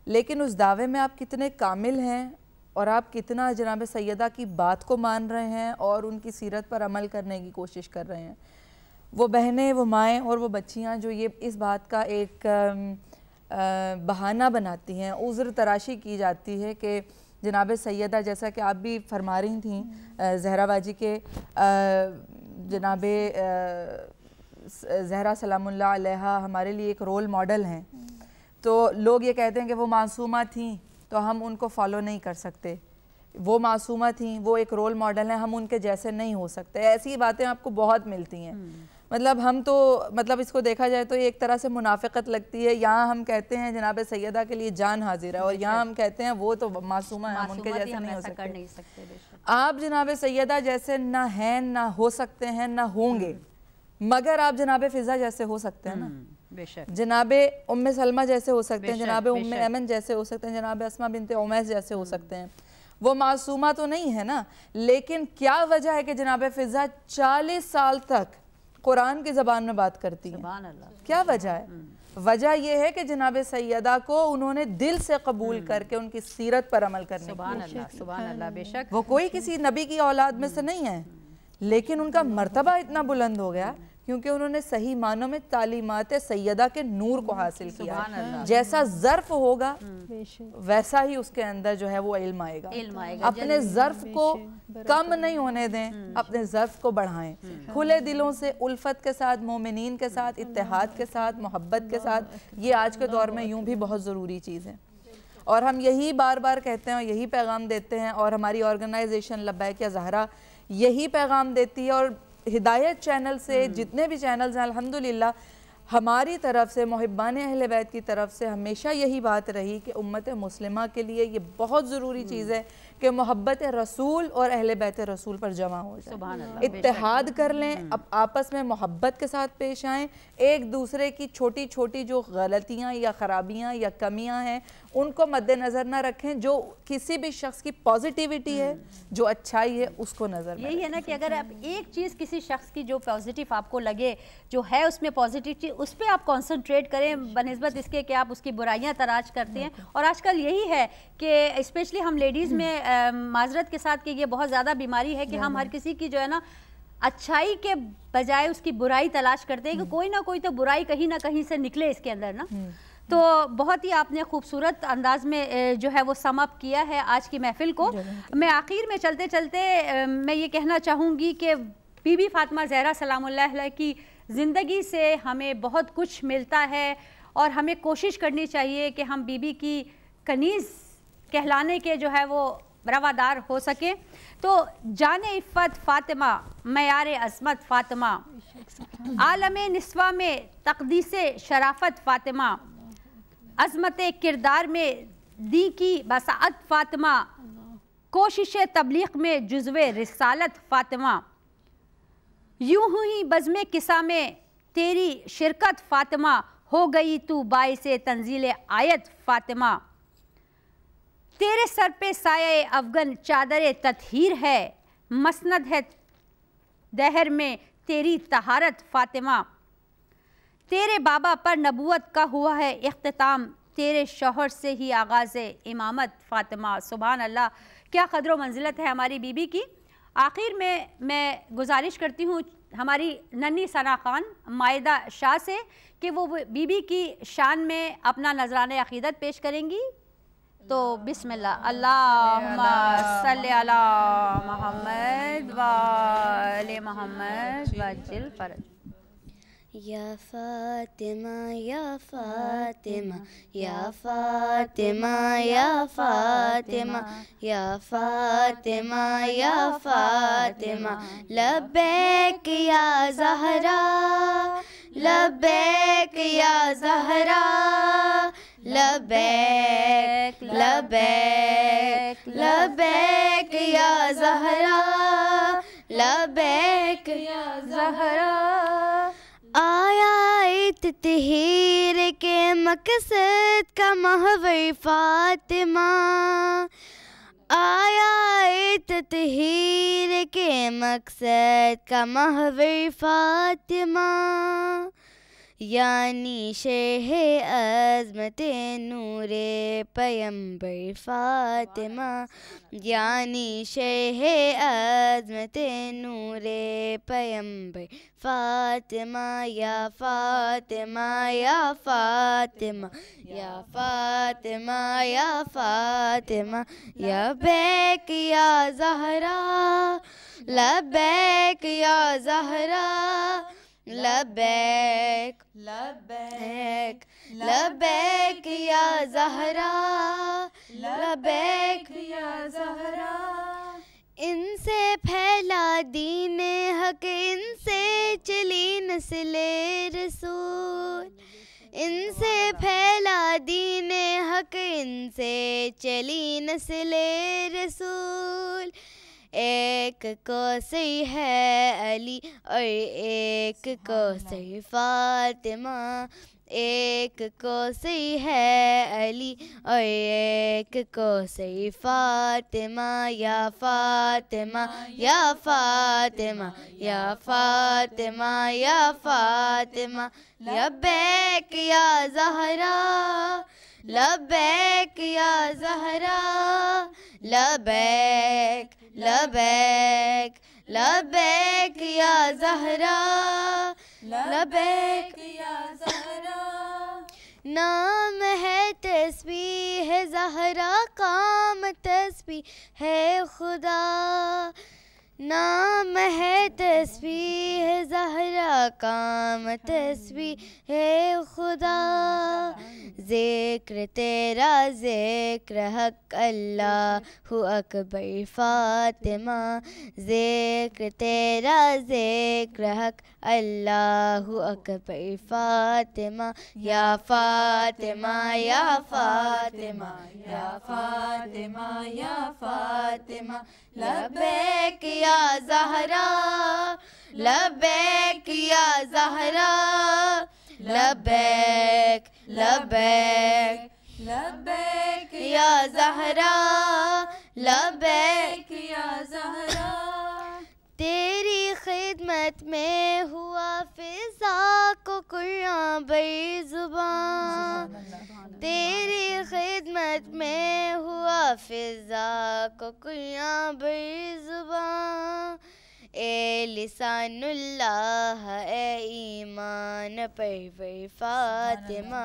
लेकिन उस दावे में आप कितने कामिल हैं और आप कितना जनाब सैदा की बात को मान रहे हैं और उनकी सीरत पर अमल करने की कोशिश कर रहे हैं। वो बहनें वो माएँ और वो बच्चियाँ जो ये इस बात का एक बहाना बनाती हैं उज़्र तराशी की जाती है कि जनाब सैदा जैसा कि आप भी फरमा रही थी जहराबाजी के जनाब जहरा सलामुल्लाह अलैहा हमारे लिए एक रोल मॉडल हैं। तो लोग ये कहते हैं कि वो मासूमा थी तो हम उनको फॉलो नहीं कर सकते। वो मासूमा थी वो एक रोल मॉडल हैं हम उनके जैसे नहीं हो सकते। ऐसी बातें आपको बहुत मिलती हैं। मतलब हम तो मतलब इसको देखा जाए तो एक तरह से मुनाफिकत लगती है। यहाँ हम कहते हैं जनाब सैदा के लिए जान हाजिर है और यहाँ हम कहते हैं वो तो मासूमा है हम उनके जैसे नहीं हो सकते। आप जनाब सैदा जैसे ना हैं ना हो सकते हैं ना होंगे। मगर आप जनाब फिजा जैसे हो सकते हैं ना। बेशक। जनाब उम सलमा जैसे हो सकते हैं जनाब उम्म बेशक। अमन जैसे हो सकते हैं जनाब असमा बिनते उमैस जैसे हो सकते हैं। वो मासूमा तो नहीं है ना लेकिन क्या वजह है कि जनाब फिजा चालीस साल तक कुरान की ज़बान में बात करती है? क्या वजह है? वजह यह है कि जनाब सैदा को उन्होंने दिल से कबूल करके उनकी सीरत पर अमल करने अल्लाह अल्लाह बेशक। वो कोई किसी नबी की औलाद में से नहीं है लेकिन उनका मरतबा इतना बुलंद हो गया क्योंकि उन्होंने सही मानों में तालीमत सैदा के नूर को हासिल किया जैसा जर्फ होगा वैसा ही उसके अंदर जो है वो इल्म आएगा। इल्म आएगा अपने जर्फ को कम नहीं होने दें अपने जर्फ को बढ़ाएँ। खुले दिलों से उल्फत के साथ मोमिन के साथ इत्तेहाद के साथ मोहब्बत के साथ ये आज के दौर में यूँ भी बहुत ज़रूरी चीज़ है। और हम यही बार बार कहते हैं और यही पैगाम देते हैं और हमारी ऑर्गेनाइजेशन लब्बैक या जहरा यही पैगाम देती है और हिदायत चैनल से जितने भी चैनल्स हैं अल्हम्दुलिल्लाह हमारी तरफ़ से मुहिबान अहल बैत की तरफ़ से हमेशा यही बात रही कि उम्मत मुस्लिमा के लिए ये बहुत ज़रूरी चीज़ है कि मोहब्बत रसूल और अहल बैत रसूल पर जमा हो जाए। इत्तेहाद कर लें अब आपस में मोहब्बत के साथ पेश आएँ। एक दूसरे की छोटी छोटी जो गलतियाँ या ख़राबियाँ या कमियाँ हैं उनको मद्देनज़र ना रखें। जो किसी भी शख्स की पॉजिटिविटी है जो अच्छाई है उसको नज़र यही है ना कि अगर आप एक चीज़ किसी शख्स की जो पॉजिटिव आपको लगे जो है उसमें पॉजिटिव चीज़ उस पर आप कॉन्सेंट्रेट करें बनस्बत इसके कि आप उसकी बुराइयाँ तराज करते हैं। और आजकल यही है कि स्पेशली हम लेडीज़ में माजरत के साथ कि ये बहुत ज़्यादा बीमारी है कि हम हर किसी की जो है ना अच्छाई के बजाय उसकी बुराई तलाश करते हैं कि कोई ना कोई तो बुराई कहीं ना कहीं से निकले इसके अंदर ना। तो बहुत ही आपने खूबसूरत अंदाज में जो है वो समअप किया है आज की महफिल को। मैं आखिर में चलते चलते मैं ये कहना चाहूँगी कि बीबी फातिमा जहरा सलाम की ज़िंदगी से हमें बहुत कुछ मिलता है और हमें कोशिश करनी चाहिए कि हम बीबी की कनीज़ कहलाने के जो है वो रवादार हो सके। तो जान इफ़त फ़ातिमा मैार अजमत फ़ातिमा। आलम नस्वा में तकदीस शराफत फ़ातिमा। अजमत किरदार में दी की बसात फ़ातिमा। कोशिश तबलीग में जुज़व रिसालत फ़ातिमा। यूँ ही बज़म किसा में तेरी शिरकत फ़ातिमा। हो गई तू बायस तंजील आयत फ़ातिमा। तेरे सर पे साय अफगन चादर ततहीर है, मसनद है दहर में तेरी तहारत, फ़ातिमा। तेरे बाबा पर नबूत का हुआ है अख्ताम तेरे शोहर से ही आगाज़ इमामत, फ़ातिमा। सुबहान अल्लाह क्या क़दर मंजिलत है हमारी बीबी की? आखिर में मैं गुजारिश करती हूँ हमारी नन्नी सना खान, मायदा शाह से, कि वो बीबी की शान में अपना नजरान अकीदत पेश करेंगी। तो बिस्मिल्लाह। अल्लाह सल्ला मोहम्मद वाले मोहम्मद वजिल फ़रज। या फातिमा या फातिमा या फातिमा या फातिमा या फातिमा या फातिमा। लबैक या जहरा लबैक या जहरा लबैक लबैक लबैक या जहरा, लबैक या जहरा। आया तहीर के मकसद का महवर फातिमा। आया तहीर के मकसद का महवर फातिमा। यानी शेह अजमत नूर पयम्बर फातिमा। यानी शेह अजमत नूर पयम्बर फातिमा। या फातिमा या फातिमा या फातिमा या फातिमा। या बैक या जहरा, लबैक या जहरा। लबैक। लबैक। लबैक या जहरा। लबैक या जहरा। इनसे फैला दीन हक इनसे चली नस्ल रसूल। इनसे फैला दीन हक इनसे चली नस्ल रसूल। एक को सही है अली और एक को सही फातिमा। एक को सही है अली और एक को सही फातिमा। या फातिमा या फातिमा या फातिमा या फातिमा। लबैक या जहरा। लबैक या जहरा। लबैक लबैक लबैक या जहरा। लबैक या जहरा। नाम है तस्बी है जहरा काम तस्बी है खुदा। नाम है तस्वीर है जहरा काम तस्वीर है खुदा। ज़िक्र तेरा ज़िक्र हक अल्लाह अकबर फातिमा। ज़िक्र तेरा ज़िक्र हक अल्लाह अकबर फातिमा। या फातिमा या फातिमा या फातिमा या फातिमा। लबैक या जहरा लबैक या जहरा लबैक लबैक लबैक या जहरा लबैक या जहरा। तेरी खिदमत में हुआ फिजा को कुरान बेजुबान तेरी खिदमत में हुआ फिजा को बेजुबान ए लिसानुल्लाह ए ईमान पर फातिमा।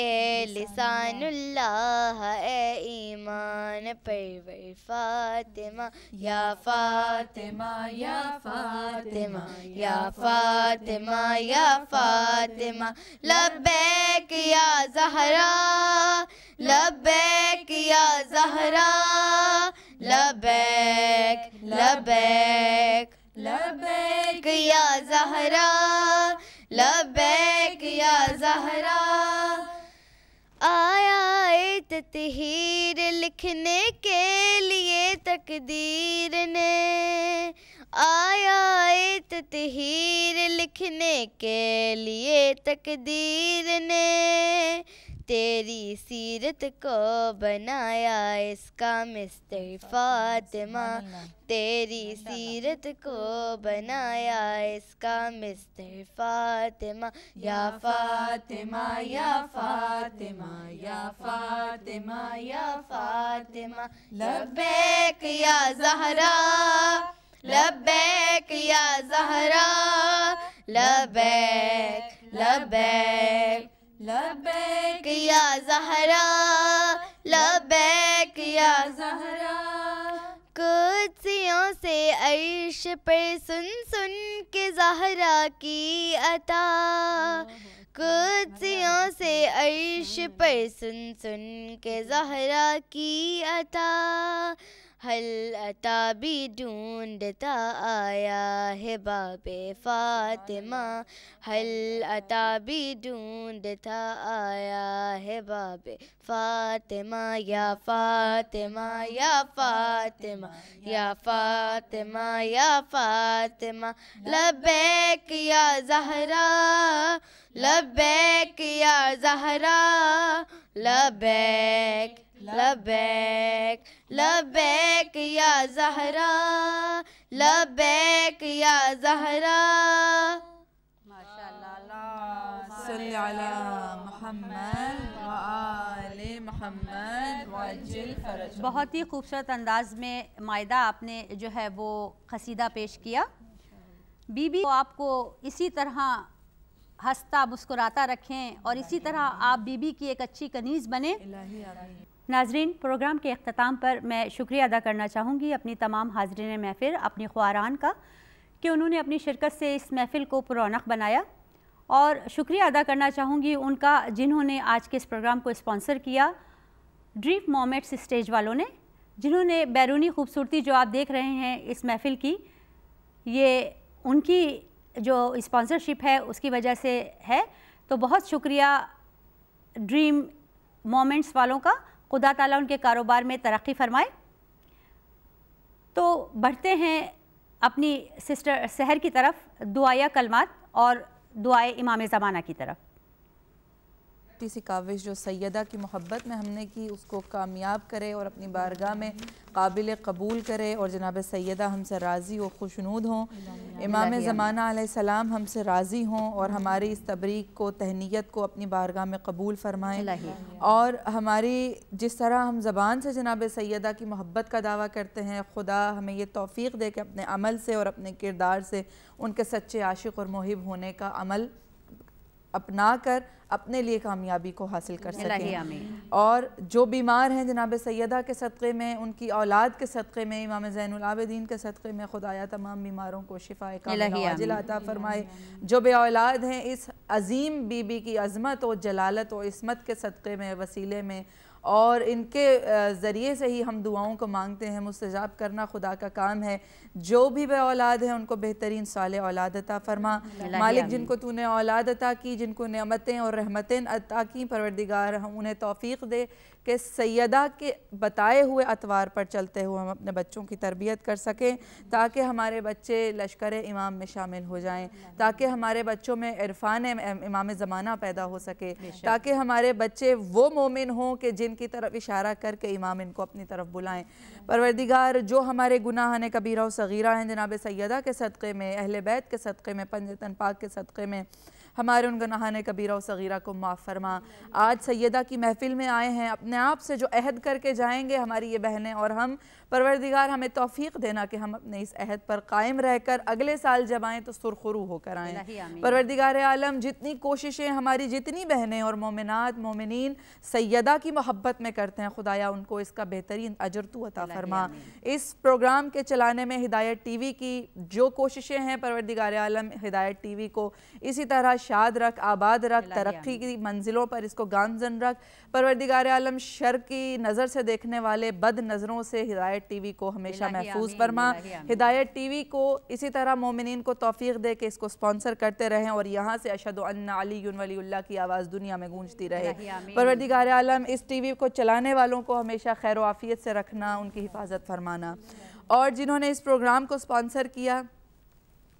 ए लिसानुल्लाह ए ईमान पर फातिमा या फातिमा या फातिमा या फातिमा या फातिमा लब्बैक या जहरा लब्बैक या जहरा लबैक लबैक लब्बैक या जहरा लब्बैक या जहरा आया तहीर लिखने के लिए तकदीर ने। आया तहीर लिखने के लिए तकदीर ने। तेरी सीरत को बनाया इसका मिस्टर फातिमा। तेरी सीरत को बनाया इसका मिस्टर फातिमा। या फातिमा या फातिमा या फातिमा या फातिमा। लब्बैक या जहरा लब्बैक या जहरा। लबैक लब्बैक लब्बैक या जहरा लब्बैक या जहरा। कुर्सियों से अर्श पर सुन सुन के जहरा की अता। कुर्सियों से अर्श पर सुन सुन के जहरा की अता। हल अता भी ढूंढता आया है बाबे फातिमा हल अता भी ढूंढता आया है बाबे फातिमा या फातिमा या फातिमा या फातिमा या फातिमा लबैक या जहरा लबैक या जहरा लबैक लबैक या जहरा लबैक या जहरा। मोहम्मद मोहम्मद बहुत ही खूबसूरत अंदाज में मायदा आपने जो है वो कसीदा पेश किया। बीबी को आपको इसी तरह हंसता मुस्कुराता रखें और इसी तरह आप बीबी की एक अच्छी कनीज़ बने। नाजरीन, प्रोग्राम के अख्ताम पर मैं शुक्रिया अदा करना चाहूँगी अपनी तमाम हाजरीन महफिल, अपनी ख्वारान का, कि उन्होंने अपनी शिरकत से इस महफिल को पुरौनक बनाया। और शुक्रिया अदा करना चाहूँगी उनका, जिन्होंने आज के इस प्रोग्राम को स्पॉन्सर किया, ड्रीप मोमेंट्स स्टेज वालों ने, जिन्होंने बैरूनी खूबसूरती जो आप देख रहे हैं इस महफिल की, ये उनकी जो स्पॉन्सरशिप है, उसकी वजह से है। तो बहुत शुक्रिया ड्रीम मोमेंट्स वालों का खुदा ताला उनके कारोबार में तरक्की फरमाए। तो बढ़ते हैं अपनी सिस्टर, शहर की तरफ़, दुआया कलमात और दुआए इमाम ज़माना की तरफ़। छोटी सी काविश जो सैदा की मोहब्बत में हमने की उसको कामयाब करे और अपनी बारगाह में काबिल कबूल करे और जनाब सैदा हमसे राज़ी हो खुशनूद हों। इमाम ज़माना सलाम हमसे राज़ी हों और हमारी इस तबरीक को तहनीत को अपनी बारगाह में कबूल फरमाएँ। और हमारी जिस तरह हम ज़बान से जनाब सैदा की मोहब्बत का दावा करते हैं खुदा हमें ये तोफ़ी दे कि अपने अमल से और अपने किरदार से उनके सच्चे आशिक और मुहिब होने का अमल अपना कर अपने लिए कामयाबी को हासिल कर सकें। और जो बीमार हैं जनाब सैदा के सदक़े में उनकी औलाद के सदक़े में इमाम ज़ैनुलाबदीन के सदक़े में खुदाया तमाम बीमारों को शिफा इलाही काजिल फरमाए। जो बे औलाद हैं इस अजीम बीबी की अजमत और जलालत और इसमत के सदक़े में वसीले में और इनके ज़रिए से ही हम दुआओं को मांगते हैं मुस्तजाब करना खुदा का काम है। जो भी बे औलाद हैं उनको बेहतरीन साल औलाद अता फरमा। मालिक जिनको तूने औलाद अता की जिनको नमतें और रहमतें अता की परवरदिगार हम उन्हें तोफ़ी दे कि सैदा के बताए हुए अतवार पर चलते हुए हम अपने बच्चों की तरबियत कर सकें ताकि हमारे बच्चे लश्कर इमाम में शामिल हो जाएँ ताकि हमारे बच्चों में इरफान इमाम ज़माना पैदा हो सके ताकि हमारे बच्चे वो मोमिन हों कि जिनकी तरफ़ इशारा करके इमाम इनको अपनी तरफ़ बुलाएँ। परवरदिगार जो हमारे गुनाह ने कबीरा सगीरा हैं जनाब सैदा के सदक़े में अहल बैत के सदक़े में पंजतन पाक के सदक़े में हमारे उन गुनाह ने कबीरा और सगीरा को माफ़ फरमा। आज सैदा की महफ़िल में आए हैं अपने आप से जो अहद करके जाएँगे हमारी ये बहनें और हम परवरदिगार हमें तौफीक देना कि हम अपने इस अहद पर कायम रहकर अगले साल जब आएँ तो सुरखरू होकर आएँ। परवरदिगार आलम जितनी कोशिशें हमारी जितनी बहनें और मोमिनात मोमिन सैदा की मोहब्बत में करते हैं खुदाया उनको इसका बेहतरीन अजर तो अता फरमा। इस प्रोग्राम के चलाने में हिदायत टी वी की जो कोशिशें हैं परवरदिगार आलम हिदायत टी वी को इसी तरह शाद रख आबाद रख तरक्की की मंजिलों पर इसको गामजन रख। परवरदिगार आलम शर की नज़र से देखने वाले बद नज़रों से हिदायत टीवी को हमेशा महफूज फरमा। हिदायत टीवी को इसी तरह मोमिनीन को तौफीक दे के इसको स्पॉन्सर करते रहें और यहाँ से अशद अली वलीउल्लाह की आवाज़ दुनिया में गूंजती रहे। परवरदिगार आलम इस टीवी को चलाने वालों को हमेशा खैर आफियत से रखना उनकी हिफाजत फरमाना। और जिन्होंने इस प्रोग्राम को स्पॉन्सर किया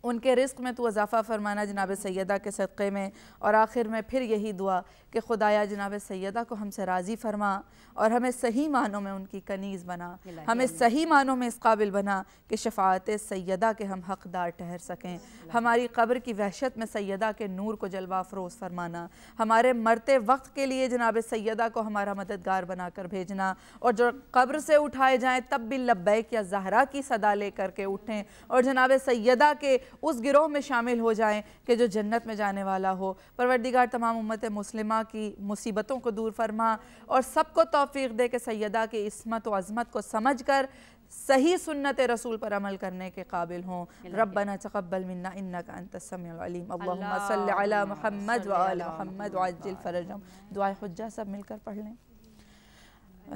उनके रिस्क में तो इजाफ़ा फरमाना जनाब सैदा के सदक़े में। और आखिर में फिर यही दुआ कि खुदाया जनाब सैदा को हमसे राज़ी फरमा और हमें सही मानों में उनकी कनीज़ बना। हमें सही मानों में इस काबिल बना कि शफात सैदा के हम हक़दार ठहर सकें। हमारी कब्र की वहशत में सैदा के नूर को जलवा अफरोज़ फरमाना। हमारे मरते वक्त के लिए जनाब सैदा को हमारा मददगार बनाकर भेजना। और जो कब्र से उठाए जाएँ तब भी लब्बैक या जहरा की सदा ले करके उठें। और जनाब सैदा के उस गिरोह में शामिल हो जाएँ कि जो जन्नत में जाने वाला हो। परवरदिगार तमाम उम्मत मुस्लिमा की मुसीबतों को दूर फरमा और सबको तौफीक दे के सैदा की इसमत व अज़मत को समझ कर सही सुन्नत रसूल पर अमल करने के काबिल हों। रबना तक़ब्बल मन्ना इन्नका अंतस समीउल अलीम। अल्लाहुम्मा सल्लि अला मुहम्मद व आलि मुहम्मद व अज्जिल फरजहम। दुआए हुज्जा सब मिलकर पढ़ लें।